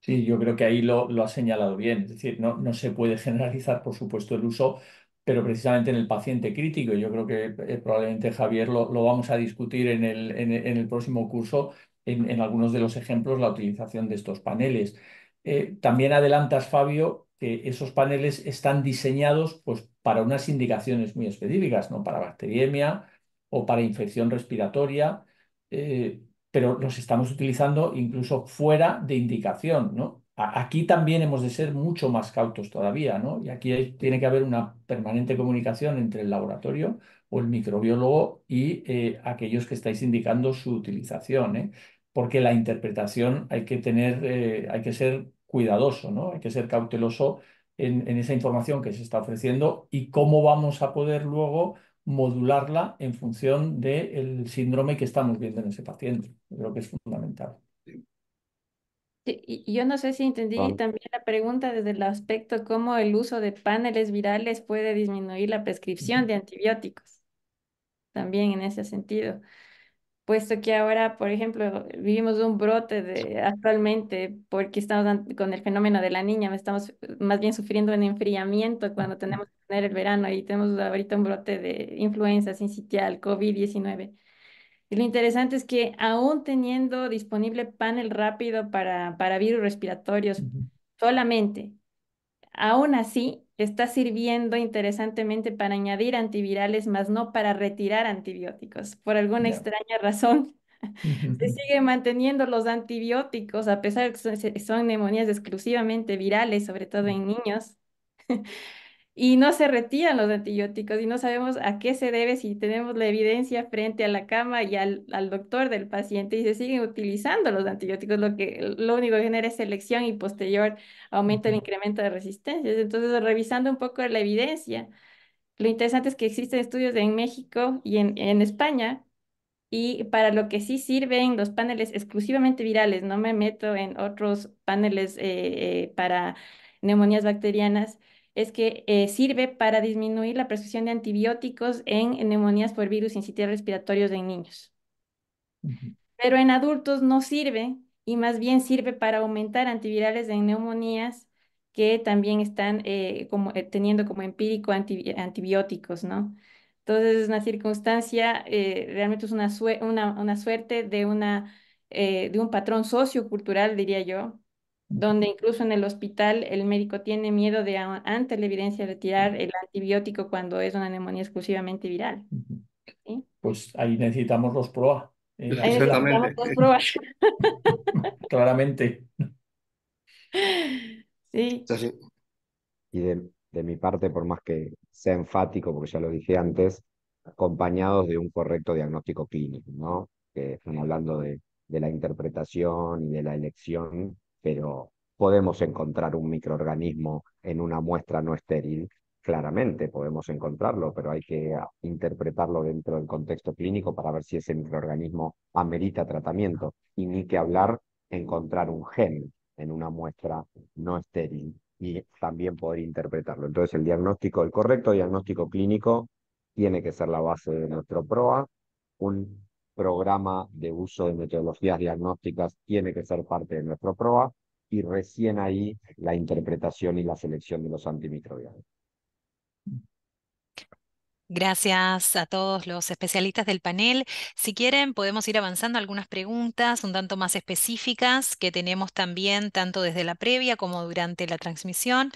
Sí, yo creo que ahí lo, lo ha señalado bien. Es decir, no, no se puede generalizar, por supuesto, el uso, pero precisamente en el paciente crítico, yo creo que eh, probablemente Javier lo, lo, vamos a discutir en el, en el próximo curso, en, en, algunos de los ejemplos, la utilización de estos paneles. Eh, también adelantas, Fabio, que esos paneles están diseñados pues, para unas indicaciones muy específicas, ¿no? Para bacteriemia o para infección respiratoria, eh, pero los estamos utilizando incluso fuera de indicación, ¿no? Aquí también hemos de ser mucho más cautos todavía, ¿no? Y aquí tiene que haber una permanente comunicación entre el laboratorio o el microbiólogo y eh, aquellos que estáis indicando su utilización, ¿eh? Porque la interpretación hay que tener, eh, hay que ser cuidadoso, ¿no? Hay que ser cauteloso en, esa información que se está ofreciendo y cómo vamos a poder luego modularla en función del síndrome que estamos viendo en ese paciente. Creo que es fundamental. Y yo no sé si entendí también la pregunta desde el aspecto cómo el uso de paneles virales puede disminuir la prescripción de antibióticos. También en ese sentido. Puesto que ahora, por ejemplo, vivimos un brote de, actualmente porque estamos con el fenómeno de la niña, estamos más bien sufriendo un enfriamiento cuando tenemos que tener el verano y tenemos ahorita un brote de influenza sincitial, COVID-19. Y lo interesante es que aún teniendo disponible panel rápido para, para virus respiratorios solamente, aún así está sirviendo interesantemente para añadir antivirales, más no para retirar antibióticos. Por alguna extraña razón, se sigue manteniendo los antibióticos, a pesar de que son, son neumonías exclusivamente virales, sobre todo en niños. y no se retiran los antibióticos y no sabemos a qué se debe si tenemos la evidencia frente a la cama y al, al doctor del paciente y se siguen utilizando los antibióticos, lo que lo único que genera es selección y posterior aumento el incremento de resistencias. Entonces, revisando un poco la evidencia, lo interesante es que existen estudios en México y en, en España y para lo que sí sirven los paneles exclusivamente virales, no me meto en otros paneles eh, eh, para neumonías bacterianas, es que eh, sirve para disminuir la prescripción de antibióticos en, neumonías por virus sincitiales respiratorios en niños. Pero en adultos no sirve y más bien sirve para aumentar antivirales en neumonías que también están eh, como, eh, teniendo como empírico antibióticos, ¿no? Entonces es una circunstancia, realmente es una, una, una, suerte de, una, de un patrón sociocultural, diría yo, donde incluso en el hospital el médico tiene miedo de, ante la evidencia, retirar el antibiótico cuando es una neumonía exclusivamente viral. ¿Sí? Pues ahí necesitamos los PROA. ¿eh? Ahí necesitamos los PROA. Claramente. Sí. Y de, de mi parte, por más que sea enfático, porque ya lo dije antes, acompañados de un correcto diagnóstico clínico, ¿no? Que están hablando de, de la interpretación y de la elección pero podemos encontrar un microorganismo en una muestra no estéril. Claramente podemos encontrarlo, pero hay que interpretarlo dentro del contexto clínico para ver si ese microorganismo amerita tratamiento. Y ni que hablar encontrar un gen en una muestra no estéril y también poder interpretarlo. Entonces el diagnóstico, el correcto diagnóstico clínico tiene que ser la base de nuestro PROA. Un programa de uso de metodologías diagnósticas tiene que ser parte de nuestro PROA y recién ahí la interpretación y la selección de los antimicrobianos. Gracias a todos los especialistas del panel. Si quieren, podemos ir avanzando algunas preguntas un tanto más específicas que tenemos también tanto desde la previa como durante la transmisión.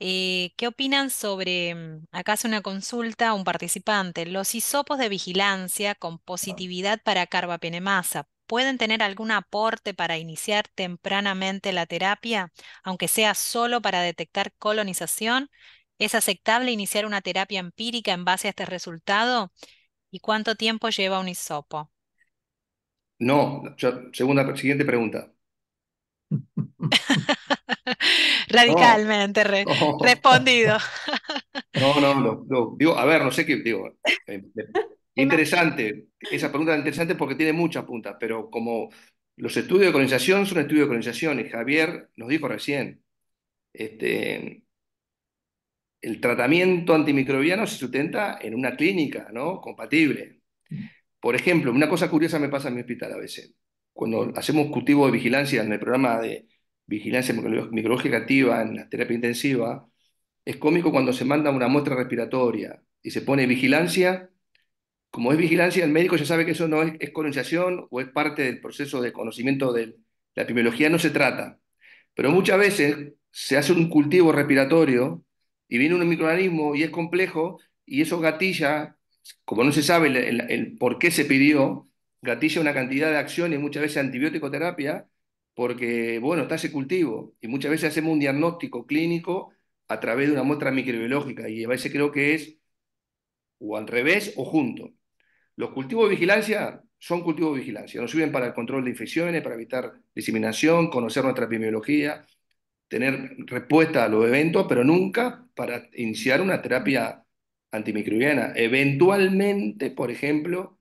Eh, ¿qué opinan sobre, mm, acá hace una consulta un participante, los hisopos de vigilancia con positividad para carbapenemasa? ¿Pueden tener algún aporte para iniciar tempranamente la terapia, aunque sea solo para detectar colonización? ¿Es aceptable iniciar una terapia empírica en base a este resultado? ¿Y cuánto tiempo lleva un hisopo? No, segunda, siguiente pregunta. Radicalmente respondido. No, no, no, Digo, a ver, no sé qué, digo, eh, interesante, esa pregunta es interesante porque tiene muchas puntas, pero como los estudios de colonización son estudios de colonización, y Javier nos dijo recién, este, el tratamiento antimicrobiano se sustenta en una clínica, ¿no? Compatible. Por ejemplo, una cosa curiosa me pasa en mi hospital a veces. Cuando hacemos cultivo de vigilancia en el programa de vigilancia microbiológica activa en la terapia intensiva, es cómico cuando se manda una muestra respiratoria y se pone vigilancia. Como es vigilancia, el médico ya sabe que eso no es, es colonización o es parte del proceso de conocimiento de la epidemiología, no se trata. Pero muchas veces se hace un cultivo respiratorio y viene un microorganismo y es complejo y eso gatilla, como no se sabe el, por qué se pidió, gatilla una cantidad de acciones, muchas veces antibiótico terapia, porque, bueno, está ese cultivo y muchas veces hacemos un diagnóstico clínico a través de una muestra microbiológica y a veces creo que es o al revés o junto. Los cultivos de vigilancia son cultivos de vigilancia, nos sirven para el control de infecciones, para evitar diseminación, conocer nuestra epidemiología, tener respuesta a los eventos, pero nunca para iniciar una terapia antimicrobiana. Eventualmente, por ejemplo,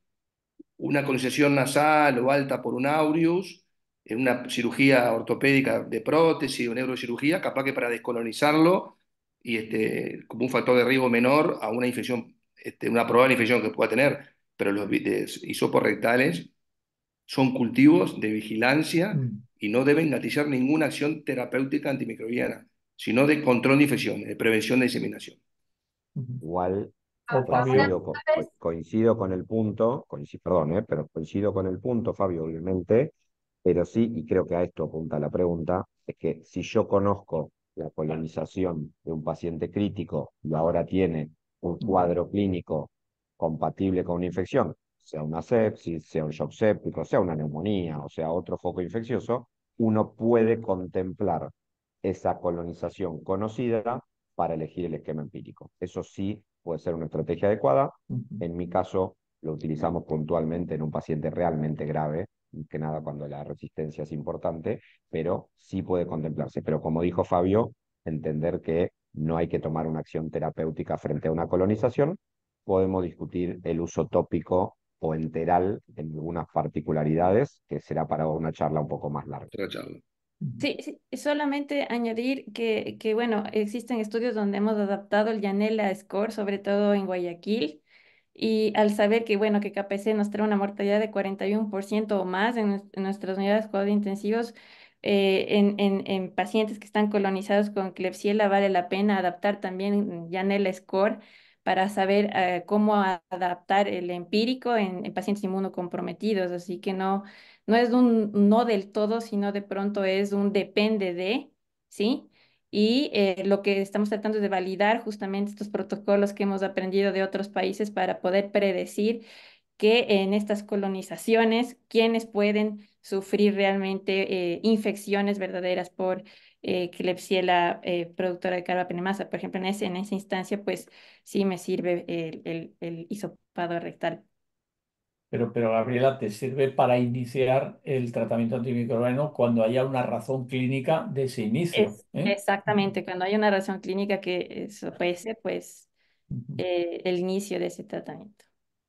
una colonización nasal o alta por un aureus, en una cirugía ortopédica de prótesis o neurocirugía, capaz que para descolonizarlo y este, como un factor de riesgo menor a una infección, este, una probable infección que pueda tener, pero los de hisopos rectales son cultivos de vigilancia Mm. y no deben gatillar ninguna acción terapéutica antimicrobiana, sino de control de infecciones, de prevención de diseminación. Igual Fabio. coincido con, co- coincido con el punto, coinci- perdón, eh, pero coincido con el punto, Fabio, obviamente, pero sí, y creo que a esto apunta la pregunta, es que si yo conozco la colonización de un paciente crítico y ahora tiene un cuadro clínico compatible con una infección, sea una sepsis, sea un shock séptico, sea una neumonía, o sea otro foco infeccioso, uno puede contemplar esa colonización conocida para elegir el esquema empírico. Eso sí puede ser una estrategia adecuada. En mi caso, lo utilizamos puntualmente en un paciente realmente grave, que nada cuando la resistencia es importante, pero sí puede contemplarse. Pero como dijo Fabio, entender que no hay que tomar una acción terapéutica frente a una colonización. Podemos discutir el uso tópico o enteral en algunas particularidades, que será para una charla un poco más larga. Otra charla. Ujú. Sí, solamente añadir que, que, bueno, existen estudios donde hemos adaptado el Yanela Score, sobre todo en Guayaquil, y al saber que, bueno, que KPC nos trae una mortalidad de 41% o más en, en nuestras unidades de intensivos, eh, en, en, en pacientes que están colonizados con Klebsiella, vale la pena adaptar también Yanela Score para saber eh, cómo adaptar el empírico en, en pacientes inmunocomprometidos, así que no no es un no del todo, sino de pronto es un depende de, ¿sí? Y eh, lo que estamos tratando es de validar justamente estos protocolos que hemos aprendido de otros países para poder predecir que en estas colonizaciones, quienes pueden sufrir realmente eh, infecciones verdaderas por eh, Klebsiella eh, productora de carbapenemasa. Por ejemplo, en, ese, en esa instancia, pues sí me sirve el, el, el rectal. Pero, pero Gabriela, te sirve para iniciar el tratamiento antimicrobiano cuando haya una razón clínica de ese inicio. Es ¿eh? exactamente, cuando hay una razón clínica que eso puede ser, pues, eh, el inicio de ese tratamiento.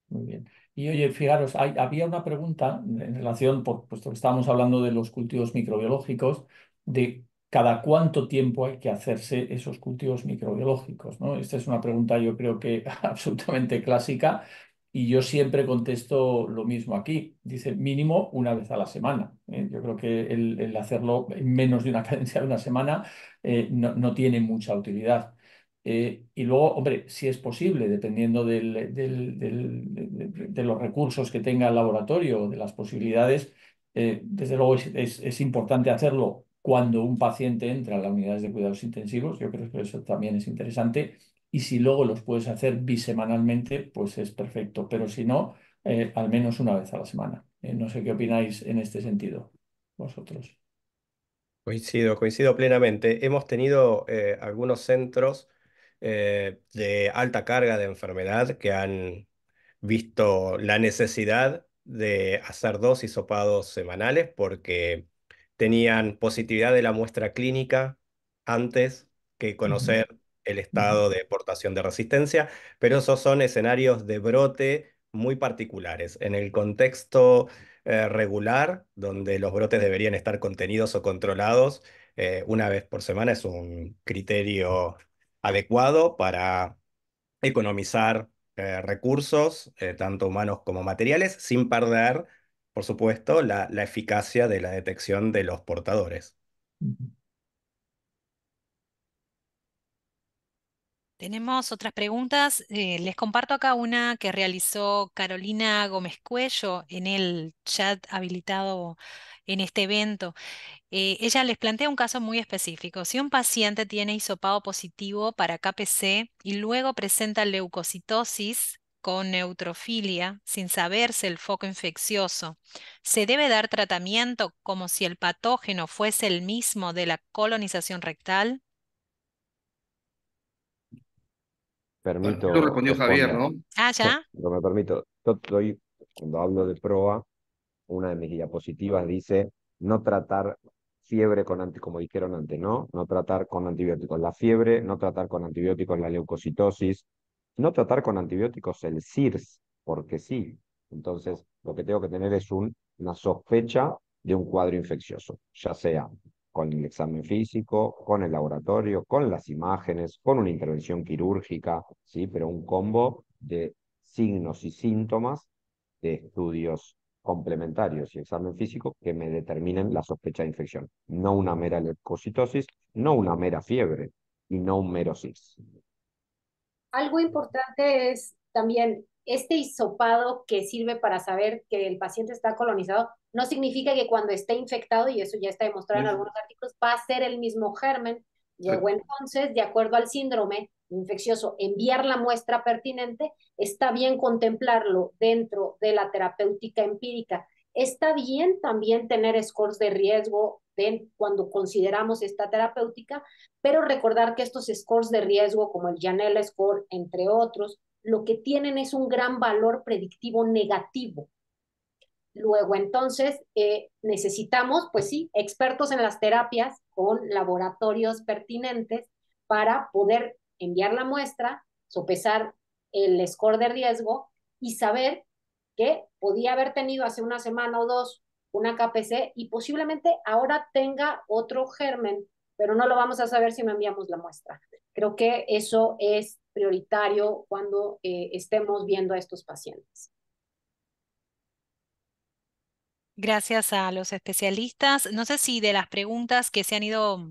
Muy bien. Y oye, fijaros, hay- había una pregunta en relación, por, puesto que estábamos hablando de los cultivos microbiológicos, de cada cuánto tiempo hay que hacerse esos cultivos microbiológicos, ¿no? Esta es una pregunta yo creo que absolutamente clásica y yo siempre contesto lo mismo aquí. Dice mínimo una vez a la semana. ¿eh? Yo creo que el, hacerlo en menos de una cadencia de una semana eh, no, no tiene mucha utilidad. Eh, y luego, hombre, si es posible, dependiendo del- del- de, los recursos que tenga el laboratorio, de las posibilidades, desde luego es, es- es importante hacerlo cuando un paciente entra a las unidades de cuidados intensivos. Yo creo que eso también es interesante. Y si luego los puedes hacer bisemanalmente, pues es perfecto. Pero si no, eh, al menos una vez a la semana. Eh, no sé qué opináis en este sentido, vosotros. Coincido, coincido plenamente. Hemos tenido eh, algunos centros de alta carga de enfermedad que han visto la necesidad de hacer dos hisopados semanales porque tenían positividad de la muestra clínica antes que conocer el estado de portación de resistencia, pero esos son escenarios de brote muy particulares. En el contexto eh, regular, donde los brotes deberían estar contenidos o controlados, eh, una vez por semana es un criterio adecuado para economizar eh, recursos, tanto humanos como materiales, sin perder, por supuesto, la, la eficacia de la detección de los portadores. Tenemos otras preguntas. Eh, les comparto acá una que realizó Carolina Gómez Cuello en el chat habilitado en este evento. Eh, ella les plantea un caso muy específico. Si un paciente tiene hisopado positivo para KPC y luego presenta leucocitosis con neutrofilia sin saberse el foco infeccioso, ¿se debe dar tratamiento como si el patógeno fuese el mismo de la colonización rectal? Permito. Lo respondió Javier, ¿no? Ah, ya. No, me permito. Yo estoy, cuando hablo de PROA, una de mis diapositivas dice no tratar fiebre con anti, como dijeron antes, ¿no? No tratar con antibióticos la fiebre, no tratar con antibióticos la leucocitosis, no tratar con antibióticos el CIRS, porque sí. Entonces, lo que tengo que tener es un, una sospecha de un cuadro infeccioso, ya sea con el examen físico, con el laboratorio, con las imágenes, con una intervención quirúrgica, ¿sí? pero un combo de signos y síntomas de estudios complementarios y examen físico que me determinen la sospecha de infección. No una mera leucocitosis, no una mera fiebre y no un mero CIS. Algo importante es también este hisopado que sirve para saber que el paciente está colonizado, no significa que cuando esté infectado, y eso ya está demostrado en algunos artículos, va a ser el mismo germen. Llegó entonces, de acuerdo al síndrome infeccioso, enviar la muestra pertinente, está bien contemplarlo dentro de la terapéutica empírica. Está bien también tener scores de riesgo cuando consideramos esta terapéutica, pero recordar que estos scores de riesgo, como el Janela Score, entre otros, lo que tienen es un gran valor predictivo negativo. Luego, entonces, eh, necesitamos, pues sí, expertos en las terapias con laboratorios pertinentes para poder enviar la muestra, sopesar el score de riesgo y saber que podía haber tenido hace una semana o dos una KPC y posiblemente ahora tenga otro germen, pero no lo vamos a saber si me enviamos la muestra. Creo que eso es prioritario cuando eh, estemos viendo a estos pacientes. Gracias a los especialistas. No sé si de las preguntas que se han ido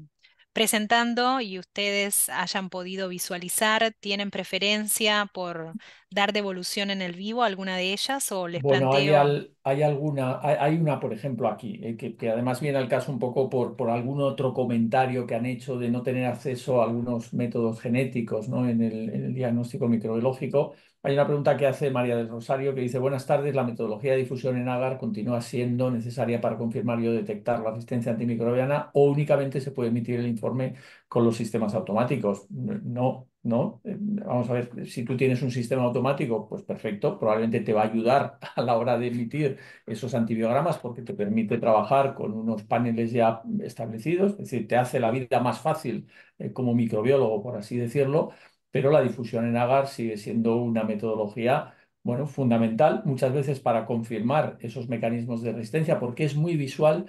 presentando y ustedes hayan podido visualizar, ¿tienen preferencia por dar devolución en el vivo alguna de ellas o les Bueno, hay, planteo? al- hay alguna, hay, hay una, por ejemplo, aquí, eh, que, que además viene al caso un poco por, por algún otro comentario que han hecho de no tener acceso a algunos métodos genéticos, ¿no? en el, en el diagnóstico microbiológico. Hay una pregunta que hace María del Rosario que dice, buenas tardes, la metodología de difusión en agar continúa siendo necesaria para confirmar y o detectar la asistencia antimicrobiana o únicamente se puede emitir el informe con los sistemas automáticos. No, no. Eh, Vamos a ver, si tú tienes un sistema automático, pues perfecto, probablemente te va a ayudar a la hora de emitir esos antibiogramas porque te permite trabajar con unos paneles ya establecidos, es decir, te hace la vida más fácil eh, como microbiólogo, por así decirlo, pero la difusión en agar sigue siendo una metodología, bueno, fundamental muchas veces para confirmar esos mecanismos de resistencia porque es muy visual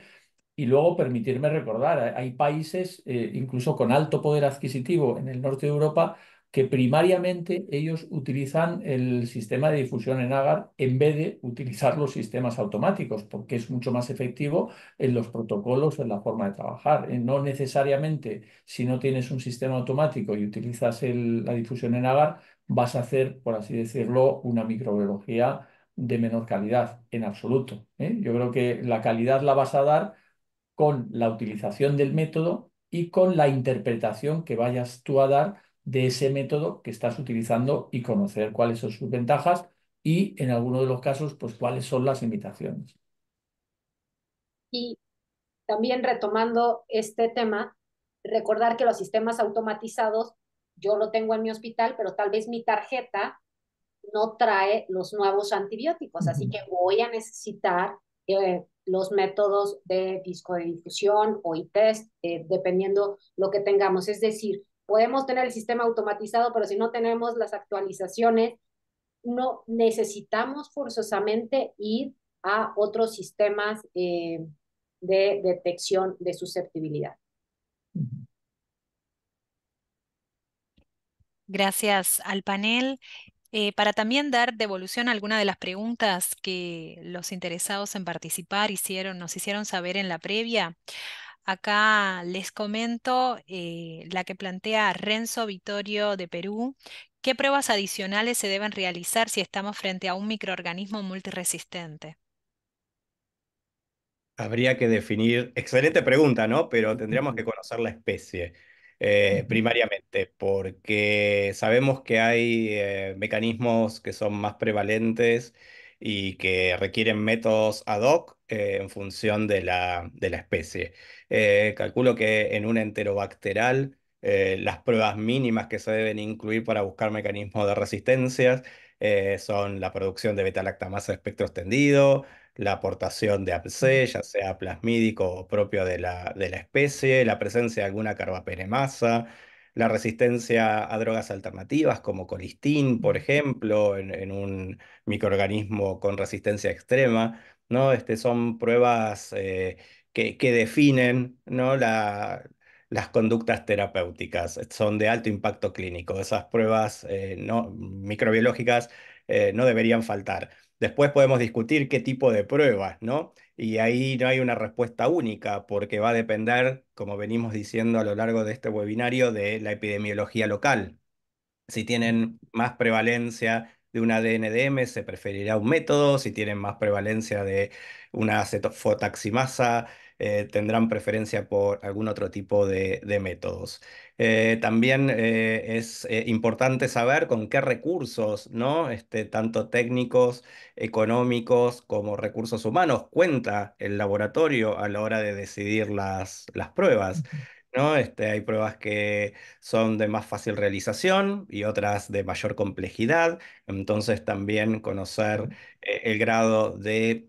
y luego permitirme recordar, hay países, eh, incluso con alto poder adquisitivo en el norte de Europa, que primariamente ellos utilizan el sistema de difusión en agar en vez de utilizar los sistemas automáticos, porque es mucho más efectivo en los protocolos, en la forma de trabajar. Eh, No necesariamente si no tienes un sistema automático y utilizas el- la difusión en agar, vas a hacer, por así decirlo, una microbiología de menor calidad, en absoluto. ¿eh? Yo creo que la calidad la vas a dar con la utilización del método y con la interpretación que vayas tú a dar de ese método que estás utilizando y conocer cuáles son sus ventajas y en algunos de los casos, pues cuáles son las limitaciones. Y también retomando este tema, recordar que los sistemas automatizados, yo lo tengo en mi hospital, pero tal vez mi tarjeta no trae los nuevos antibióticos, así que voy a necesitar eh, los métodos de disco de difusión o e-test, eh, dependiendo lo que tengamos. Es decir, podemos tener el sistema automatizado, pero si no tenemos las actualizaciones, no necesitamos forzosamente ir a otros sistemas eh, de detección de susceptibilidad. Gracias al panel. Eh, para también dar devolución a alguna de las preguntas que los interesados en participar hicieron, nos hicieron saber en la previa, acá les comento eh, la que plantea Renzo Vittorio de Perú. ¿Qué pruebas adicionales se deben realizar si estamos frente a un microorganismo multiresistente? Habría que definir, excelente pregunta, ¿no? Pero tendríamos que conocer la especie eh, primariamente, porque sabemos que hay eh, mecanismos que son más prevalentes y que requieren métodos ad hoc eh, en función de la, de la especie. calculo que en un enterobacterial las pruebas mínimas que se deben incluir para buscar mecanismos de resistencia son la producción de beta-lactamasa de espectro extendido, la aportación de APC, ya sea plasmídico o propio de la, de la especie, la presencia de alguna carbapenemasa, la resistencia a drogas alternativas como colistin, por ejemplo, en, un microorganismo con resistencia extrema, ¿no? Este, son pruebas eh, que, que, definen ¿no? la, las conductas terapéuticas, son de alto impacto clínico. Esas pruebas eh, no, microbiológicas eh, no deberían faltar. Después podemos discutir qué tipo de pruebas, ¿no? Y ahí no hay una respuesta única, porque va a depender, como venimos diciendo a lo largo de este webinario, de la epidemiología local. Si tienen más prevalencia de una DNDM, se preferirá un método. Si tienen más prevalencia de una acetofotaximasa, eh, tendrán preferencia por algún otro tipo de, métodos. Eh, también eh, es importante saber con qué recursos, ¿no? Este, tanto técnicos, económicos como recursos humanos cuenta el laboratorio a la hora de decidir las, las pruebas. ¿no? Este, hay pruebas que son de más fácil realización y otras de mayor complejidad, entonces también conocer el grado de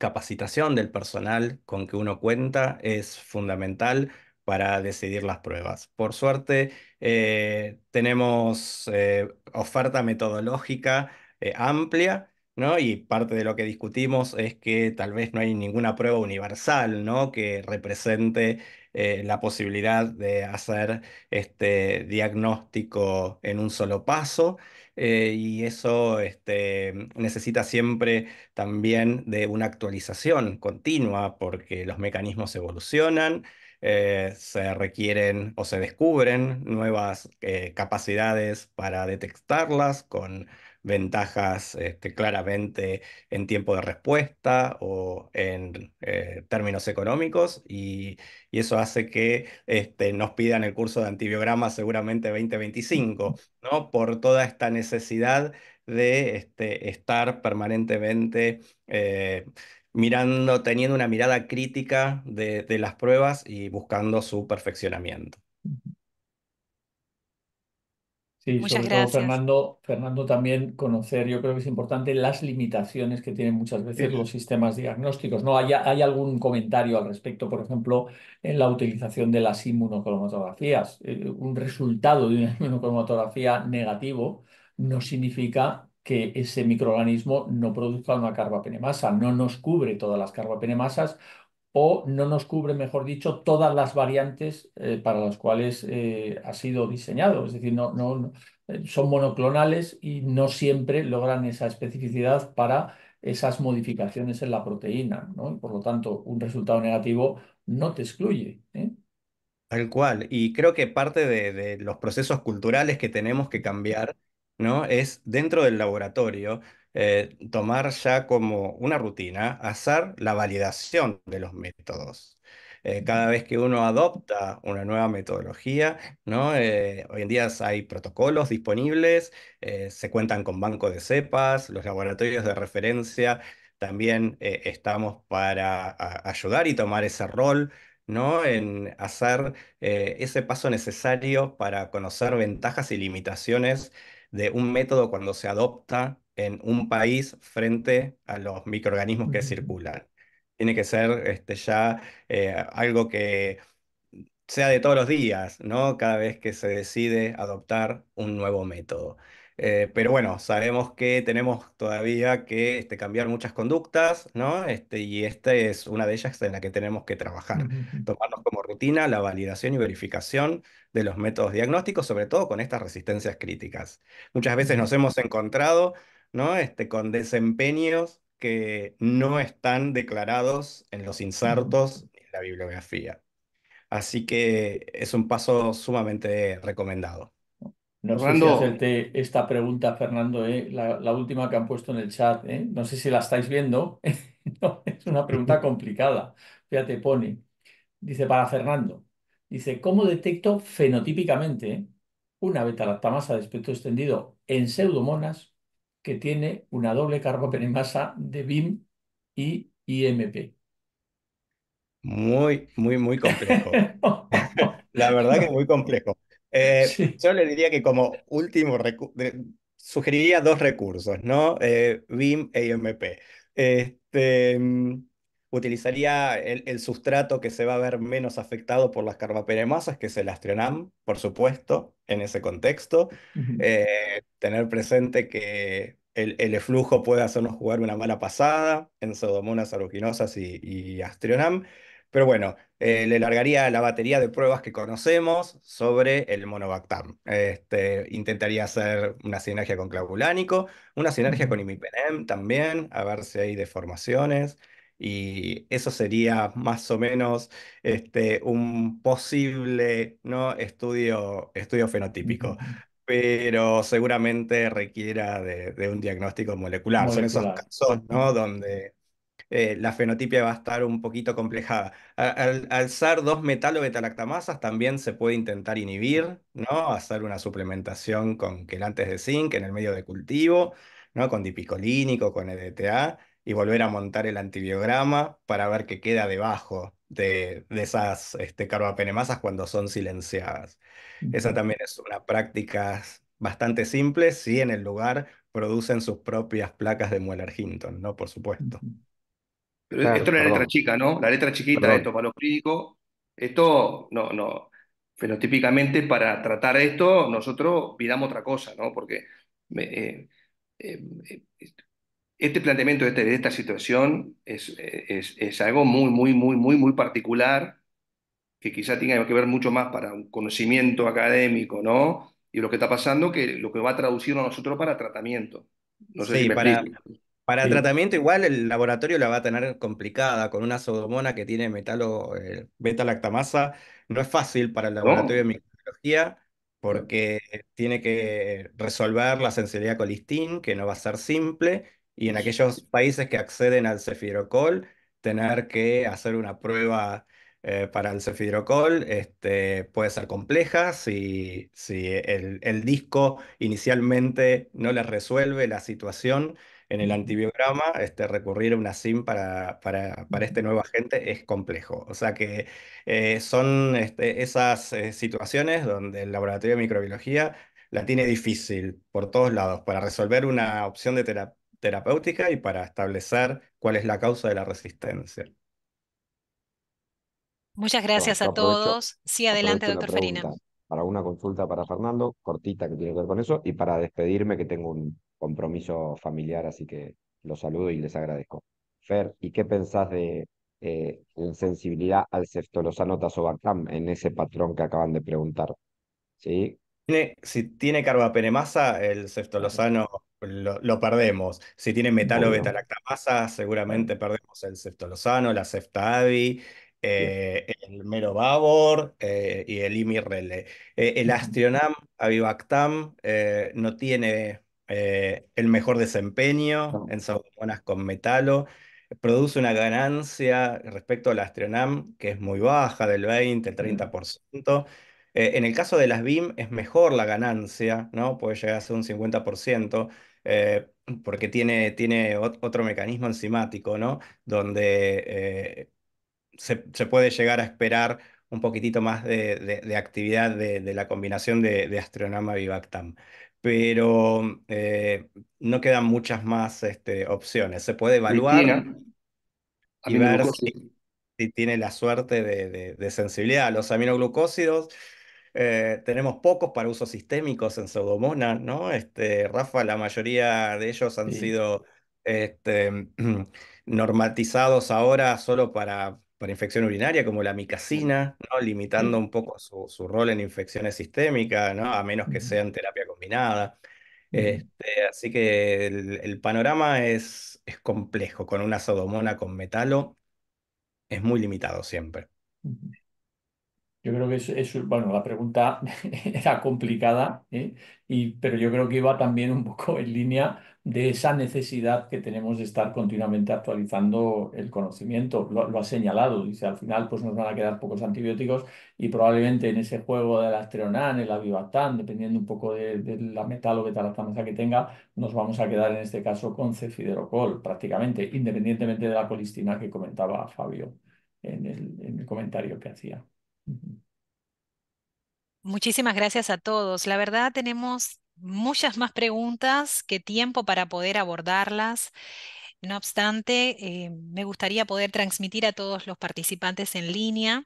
capacitación del personal con que uno cuenta es fundamental para decidir las pruebas. Por suerte, eh, tenemos eh, oferta metodológica eh, amplia, ¿no? Y parte de lo que discutimos es que tal vez no hay ninguna prueba universal, ¿no? Que represente la posibilidad de hacer este diagnóstico en un solo paso. Eh, y eso este, necesita siempre también de una actualización continua porque los mecanismos evolucionan, eh, se requieren o se descubren nuevas eh, capacidades para detectarlas con ventajas este, claramente en tiempo de respuesta o en términos económicos y, eso hace que este, nos pidan el curso de antibiograma seguramente 2025, ¿no? Por toda esta necesidad de este, estar permanentemente eh, mirando, teniendo una mirada crítica de las pruebas y buscando su perfeccionamiento. Sí, Muchas sobre todo. Fernando, Fernando también conocer, yo creo que es importante las limitaciones que tienen muchas veces los sistemas diagnósticos. ¿No? ¿Hay, hay algún comentario al respecto, por ejemplo, en la utilización de las inmunocromatografías? Eh, un resultado de una inmunocromatografía negativo no significa que ese microorganismo no produzca una carbapenemasa, no nos cubre todas las carbapenemasas o no nos cubre, mejor dicho, todas las variantes eh, para las cuales eh, ha sido diseñado. Es decir, no, no, eh, son monoclonales y no siempre logran esa especificidad para esas modificaciones en la proteína, ¿no? por lo tanto, un resultado negativo no te excluye. Tal cual. Y creo que parte de, de los procesos culturales que tenemos que cambiar, ¿no? Es dentro del laboratorio eh, tomar ya como una rutina hacer la validación de los métodos. Eh, cada vez que uno adopta una nueva metodología, ¿no? Eh, hoy en día hay protocolos disponibles, se cuentan con banco de cepas, los laboratorios de referencia también estamos para ayudar y tomar ese rol. ¿no? en hacer ese paso necesario para conocer ventajas y limitaciones de un método cuando se adopta en un país frente a los microorganismos que circulan. Tiene que ser este, ya eh, algo que sea de todos los días, ¿no? Cada vez que se decide adoptar un nuevo método. Eh, pero bueno, sabemos que tenemos todavía que este, cambiar muchas conductas, ¿no? Este, y esta es una de ellas en la que tenemos que trabajar. Tomarnos como rutina la validación y verificación de los métodos diagnósticos, sobre todo con estas resistencias críticas. Muchas veces nos hemos encontrado, ¿no? Este, con desempeños que no están declarados en los insertos en la bibliografía. Así que es un paso sumamente recomendado. No sé si Fernando, hacerte esta pregunta, Fernando, ¿eh? La, la última que han puesto en el chat, ¿eh? No sé si la estáis viendo. No, es una pregunta complicada. Fíjate, pone, dice para Fernando, dice, ¿cómo detecto fenotípicamente una beta-lactamasa de espectro extendido en pseudomonas que tiene una doble carbopenimasa de BIM y IMP? Muy, muy, muy complejo. La verdad que es muy complejo. Eh, Sí. yo le diría que como último sugeriría dos recursos, ¿no? Eh, BIM e IMP. Este, mm, utilizaría el, el sustrato que se va a ver menos afectado por las carbapenemasas, que es el Astrionam, por supuesto, en ese contexto. Eh, tener presente que el, el eflujo puede hacernos jugar una mala pasada en Pseudomonas aeruginosa y, y Astrionam. Pero bueno, eh, le largaría la batería de pruebas que conocemos sobre el monobactam. Este, intentaría hacer una sinergia con clavulánico, una sinergia con imipenem también, a ver si hay deformaciones. Y eso sería más o menos este, un posible ¿no? estudio, estudio fenotípico. Pero seguramente requiera de, de un diagnóstico molecular. Son esos casos, ¿no? Donde eh, la fenotipia va a estar un poquito complejada. Al alzar dos metalo betalactamasas también se puede intentar inhibir, ¿no? Hacer una suplementación con quelantes de zinc en el medio de cultivo, ¿no? Con dipicolínico, con EDTA, y volver a montar el antibiograma para ver qué queda debajo de, de esas este, carbapenemasas cuando son silenciadas. Esa también es una práctica bastante simple si en el lugar producen sus propias placas de Mueller-Hinton, ¿no? Por supuesto. Pero esto es la letra chica, ¿no? La letra chiquita, perdón. esto para los clínicos, esto no, no. Fenotípicamente para tratar esto, nosotros pidamos otra cosa, ¿no? Porque me- eh, eh, eh, este planteamiento de, este- de esta situación es, es, es algo muy, muy, muy, muy, muy particular que quizá tenga que ver mucho más para un conocimiento académico, ¿no? Y lo que está pasando, que lo que va a traducirnos a nosotros para tratamiento. No sé si Sí, me para, explico, para Sí. tratamiento igual el laboratorio la va a tener complicada con una pseudomona que tiene metalo, eh, beta-lactamasa. No es fácil para el laboratorio de ¿no? microbiología porque tiene que resolver la sensibilidad colistín, que no va a ser simple, y en aquellos países que acceden al cefidrocol, tener que hacer una prueba eh, para el cefidrocol este, puede ser compleja si, si el, el disco inicialmente no les resuelve la situación en el antibiograma, este, recurrir a una SIM para, para, para este nuevo agente es complejo. O sea que eh, son este, esas eh, situaciones donde el laboratorio de microbiología la tiene difícil por todos lados para resolver una opción de tera- terapéutica y para establecer cuál es la causa de la resistencia. Muchas gracias a todos. Sí, adelante, doctor Farina. para una consulta para Fernando, cortita que tiene que ver con eso, y para despedirme que tengo un compromiso familiar, así que los saludo y les agradezco. Fer, ¿y qué pensás de eh, la sensibilidad al ceftolosano tazobactam en ese patrón que acaban de preguntar? ¿Sí? Tiene- si tiene carbapenemasa, el Claro. ceftolozano lo, lo perdemos. Si tiene metalo Bueno, beta-lactamasa, claro. seguramente perdemos el ceftolozano, la ceftavi, eh, el merovabor eh, y el imirrele. Eh, el. Astrionam avibactam eh, no tiene el mejor desempeño en pseudomonas con metalo. Produce una ganancia respecto al Astrionam que es muy baja, del 20, el Bien. 30%. Eh, en el caso de las BIM es mejor la ganancia, ¿no? Puede llegar a ser un 50%, eh, porque tiene, tiene ot- otro mecanismo enzimático, ¿no? Donde eh, se, se puede llegar a esperar un poquitito más de, de- de actividad de, de la combinación de, de Astronama Vivactam. Pero eh, no quedan muchas más este, opciones. Se puede evaluar y ver si, si tiene la suerte de, de- de sensibilidad a los aminoglucósidos. Eh, tenemos pocos para usos sistémicos en Pseudomonas, ¿no? Este, Rafa, la mayoría de ellos han Sí. sido este, normatizados ahora solo para, para infección urinaria, como la micacina, ¿no? Limitando un poco su, su rol en infecciones sistémicas, ¿no? A menos que Ujú. sea en terapia combinada. Este, así que el, el panorama es, es complejo. Con una pseudomona con metalo es muy limitado siempre. Yo creo que es, es- bueno, la pregunta era complicada, ¿eh? Y, pero yo creo que iba también un poco en línea de esa necesidad que tenemos de estar continuamente actualizando el conocimiento. Lo, lo ha señalado, dice, al final pues nos van a quedar pocos antibióticos y probablemente en ese juego de la el Avibactam, dependiendo un poco de, la metal o betalantamasa que tenga, nos vamos a quedar en este caso con cefiderocol prácticamente, independientemente de la colistina que comentaba Fabio en el comentario que hacía. Muchísimas gracias a todos. La verdad, tenemos muchas más preguntas que tiempo para poder abordarlas. No obstante, eh, me gustaría poder transmitir a todos los participantes en línea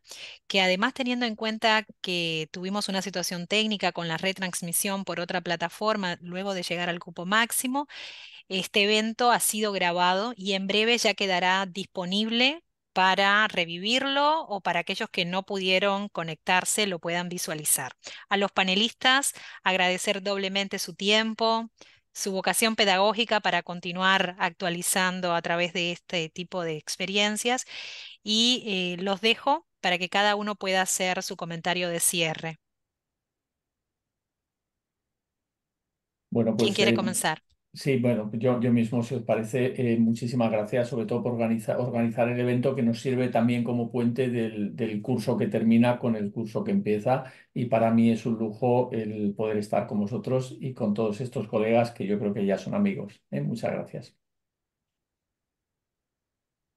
que además teniendo en cuenta que tuvimos una situación técnica con la retransmisión por otra plataforma luego de llegar al cupo máximo, este evento ha sido grabado y en breve ya quedará disponible para revivirlo o para aquellos que no pudieron conectarse lo puedan visualizar. A los panelistas agradecer doblemente su tiempo, su vocación pedagógica para continuar actualizando a través de este tipo de experiencias y eh, los dejo para que cada uno pueda hacer su comentario de cierre. Bueno, ¿Quién pues quiere eh, comenzar? Sí, bueno, yo, yo mismo, si os parece, eh, muchísimas gracias, sobre todo por organiza- organizar el evento que nos sirve también como puente del, del curso que termina con el curso que empieza. Y para mí es un lujo el poder estar con vosotros y con todos estos colegas que yo creo que ya son amigos. ¿eh? Muchas gracias.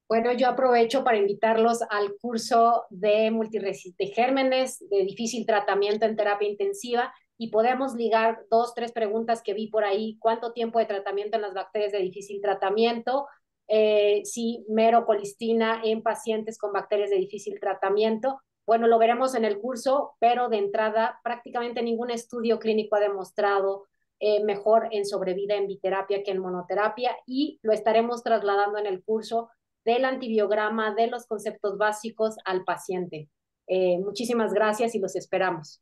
Bueno, yo aprovecho para invitarlos al curso de multiresistente gérmenes de difícil tratamiento en terapia intensiva y podemos ligar dos, tres preguntas que vi por ahí. ¿Cuánto tiempo de tratamiento en las bacterias de difícil tratamiento? Eh, si merocolistina en pacientes con bacterias de difícil tratamiento. Bueno, lo veremos en el curso, pero de entrada prácticamente ningún estudio clínico ha demostrado eh, mejor en sobrevida en biterapia que en monoterapia y lo estaremos trasladando en el curso del antibiograma, de los conceptos básicos al paciente. Eh, muchísimas gracias y los esperamos.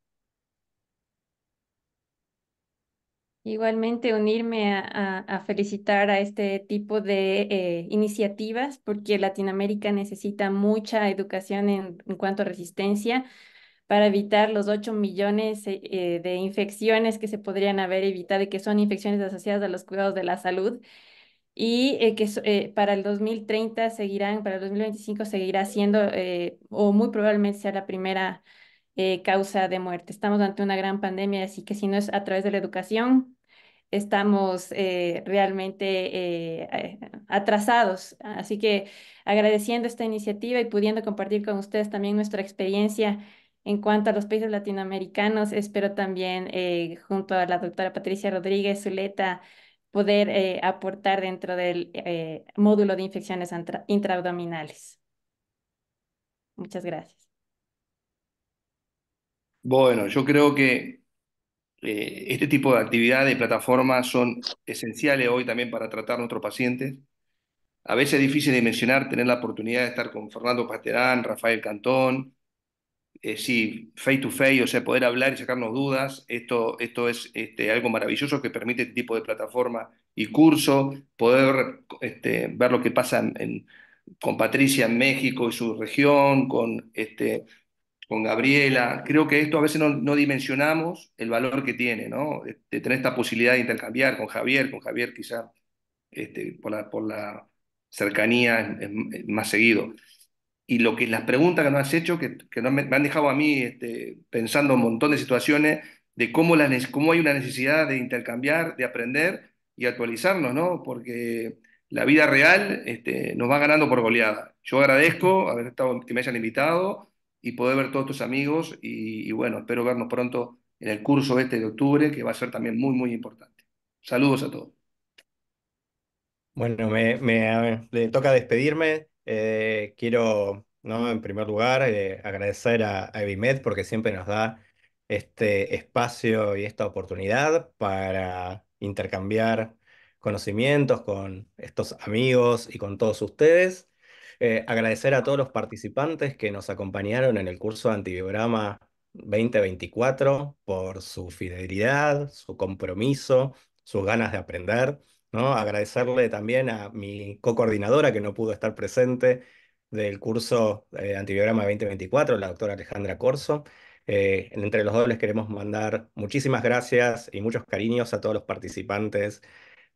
Igualmente unirme a, a- a felicitar a este tipo de eh, iniciativas porque Latinoamérica necesita mucha educación en, en cuanto a resistencia para evitar los 8 millones eh, eh, de infecciones que se podrían haber evitado y que son infecciones asociadas a los cuidados de la salud y eh, que eh, para el 2030 seguirán, para el 2025 seguirá siendo eh, o muy probablemente sea la primera eh, causa de muerte. Estamos ante una gran pandemia, así que si no es a través de la educación, estamos eh, realmente eh, eh, atrasados. Así que agradeciendo esta iniciativa y pudiendo compartir con ustedes también nuestra experiencia en cuanto a los países latinoamericanos, espero también junto a la doctora Patricia Rodríguez Zuleta poder aportar dentro del módulo de infecciones intra- intraabdominales. Muchas gracias. Bueno, yo creo que eh, este tipo de actividades y plataformas son esenciales hoy también para tratar a nuestros pacientes. A veces es difícil de mencionar tener la oportunidad de estar con Fernando Pasterán, Rafael Cantón, eh, sí, face to face, o sea, poder hablar y sacarnos dudas. Esto, esto es este, algo maravilloso que permite este tipo de plataforma y curso, poder este, ver lo que pasa con Patricia en México y su región, con, este, con Gabriela. Creo que esto a veces no, dimensionamos el valor que tiene, ¿no? De, tener esta posibilidad de intercambiar con Javier, con Javier quizá este, por la, cercanía más seguido y lo que las preguntas que nos has hecho, que, que me, han dejado a mí este, pensando un montón de situaciones de cómo, la, nece- cómo hay una necesidad de intercambiar, de aprender y actualizarnos, ¿no? Porque la vida real este, nos va ganando por goleada. Yo agradezco haber estado, que me hayan invitado y poder ver todos tus amigos y, bueno, espero vernos pronto en el curso este de octubre, que va a ser también muy, muy importante. Saludos a todos. Bueno, me, toca despedirme. Eh, quiero, ¿no? En primer lugar, eh, agradecer a Evimed porque siempre nos da este espacio y esta oportunidad para intercambiar conocimientos con estos amigos y con todos ustedes. Eh, agradecer a todos los participantes que nos acompañaron en el curso de Antibiograma 2024 por su fidelidad, su compromiso, sus ganas de aprender. ¿no? Agradecerle también a mi co-coordinadora que no pudo estar presente, del curso eh, Antibiograma 2024, la doctora Alejandra Corso. Eh, entre los dos les queremos mandar muchísimas gracias y muchos cariños a todos los participantes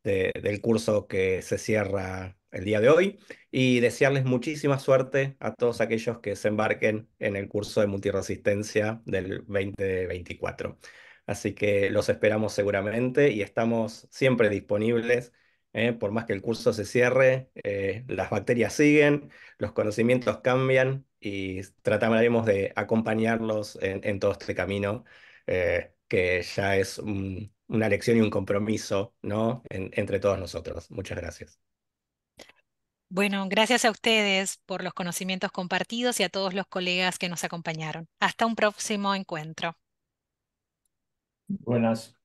del curso que se cierra el día de hoy y desearles muchísima suerte a todos aquellos que se embarquen en el curso de multiresistencia del 2024. Así que los esperamos seguramente y estamos siempre disponibles. ¿eh? por más que el curso se cierre, eh, las bacterias siguen, los conocimientos cambian y trataremos de acompañarlos en, todo este camino eh, que ya es una lección y un compromiso ¿no? entre todos nosotros. Muchas gracias. Bueno, gracias a ustedes por los conocimientos compartidos y a todos los colegas que nos acompañaron. Hasta un próximo encuentro. Buenas.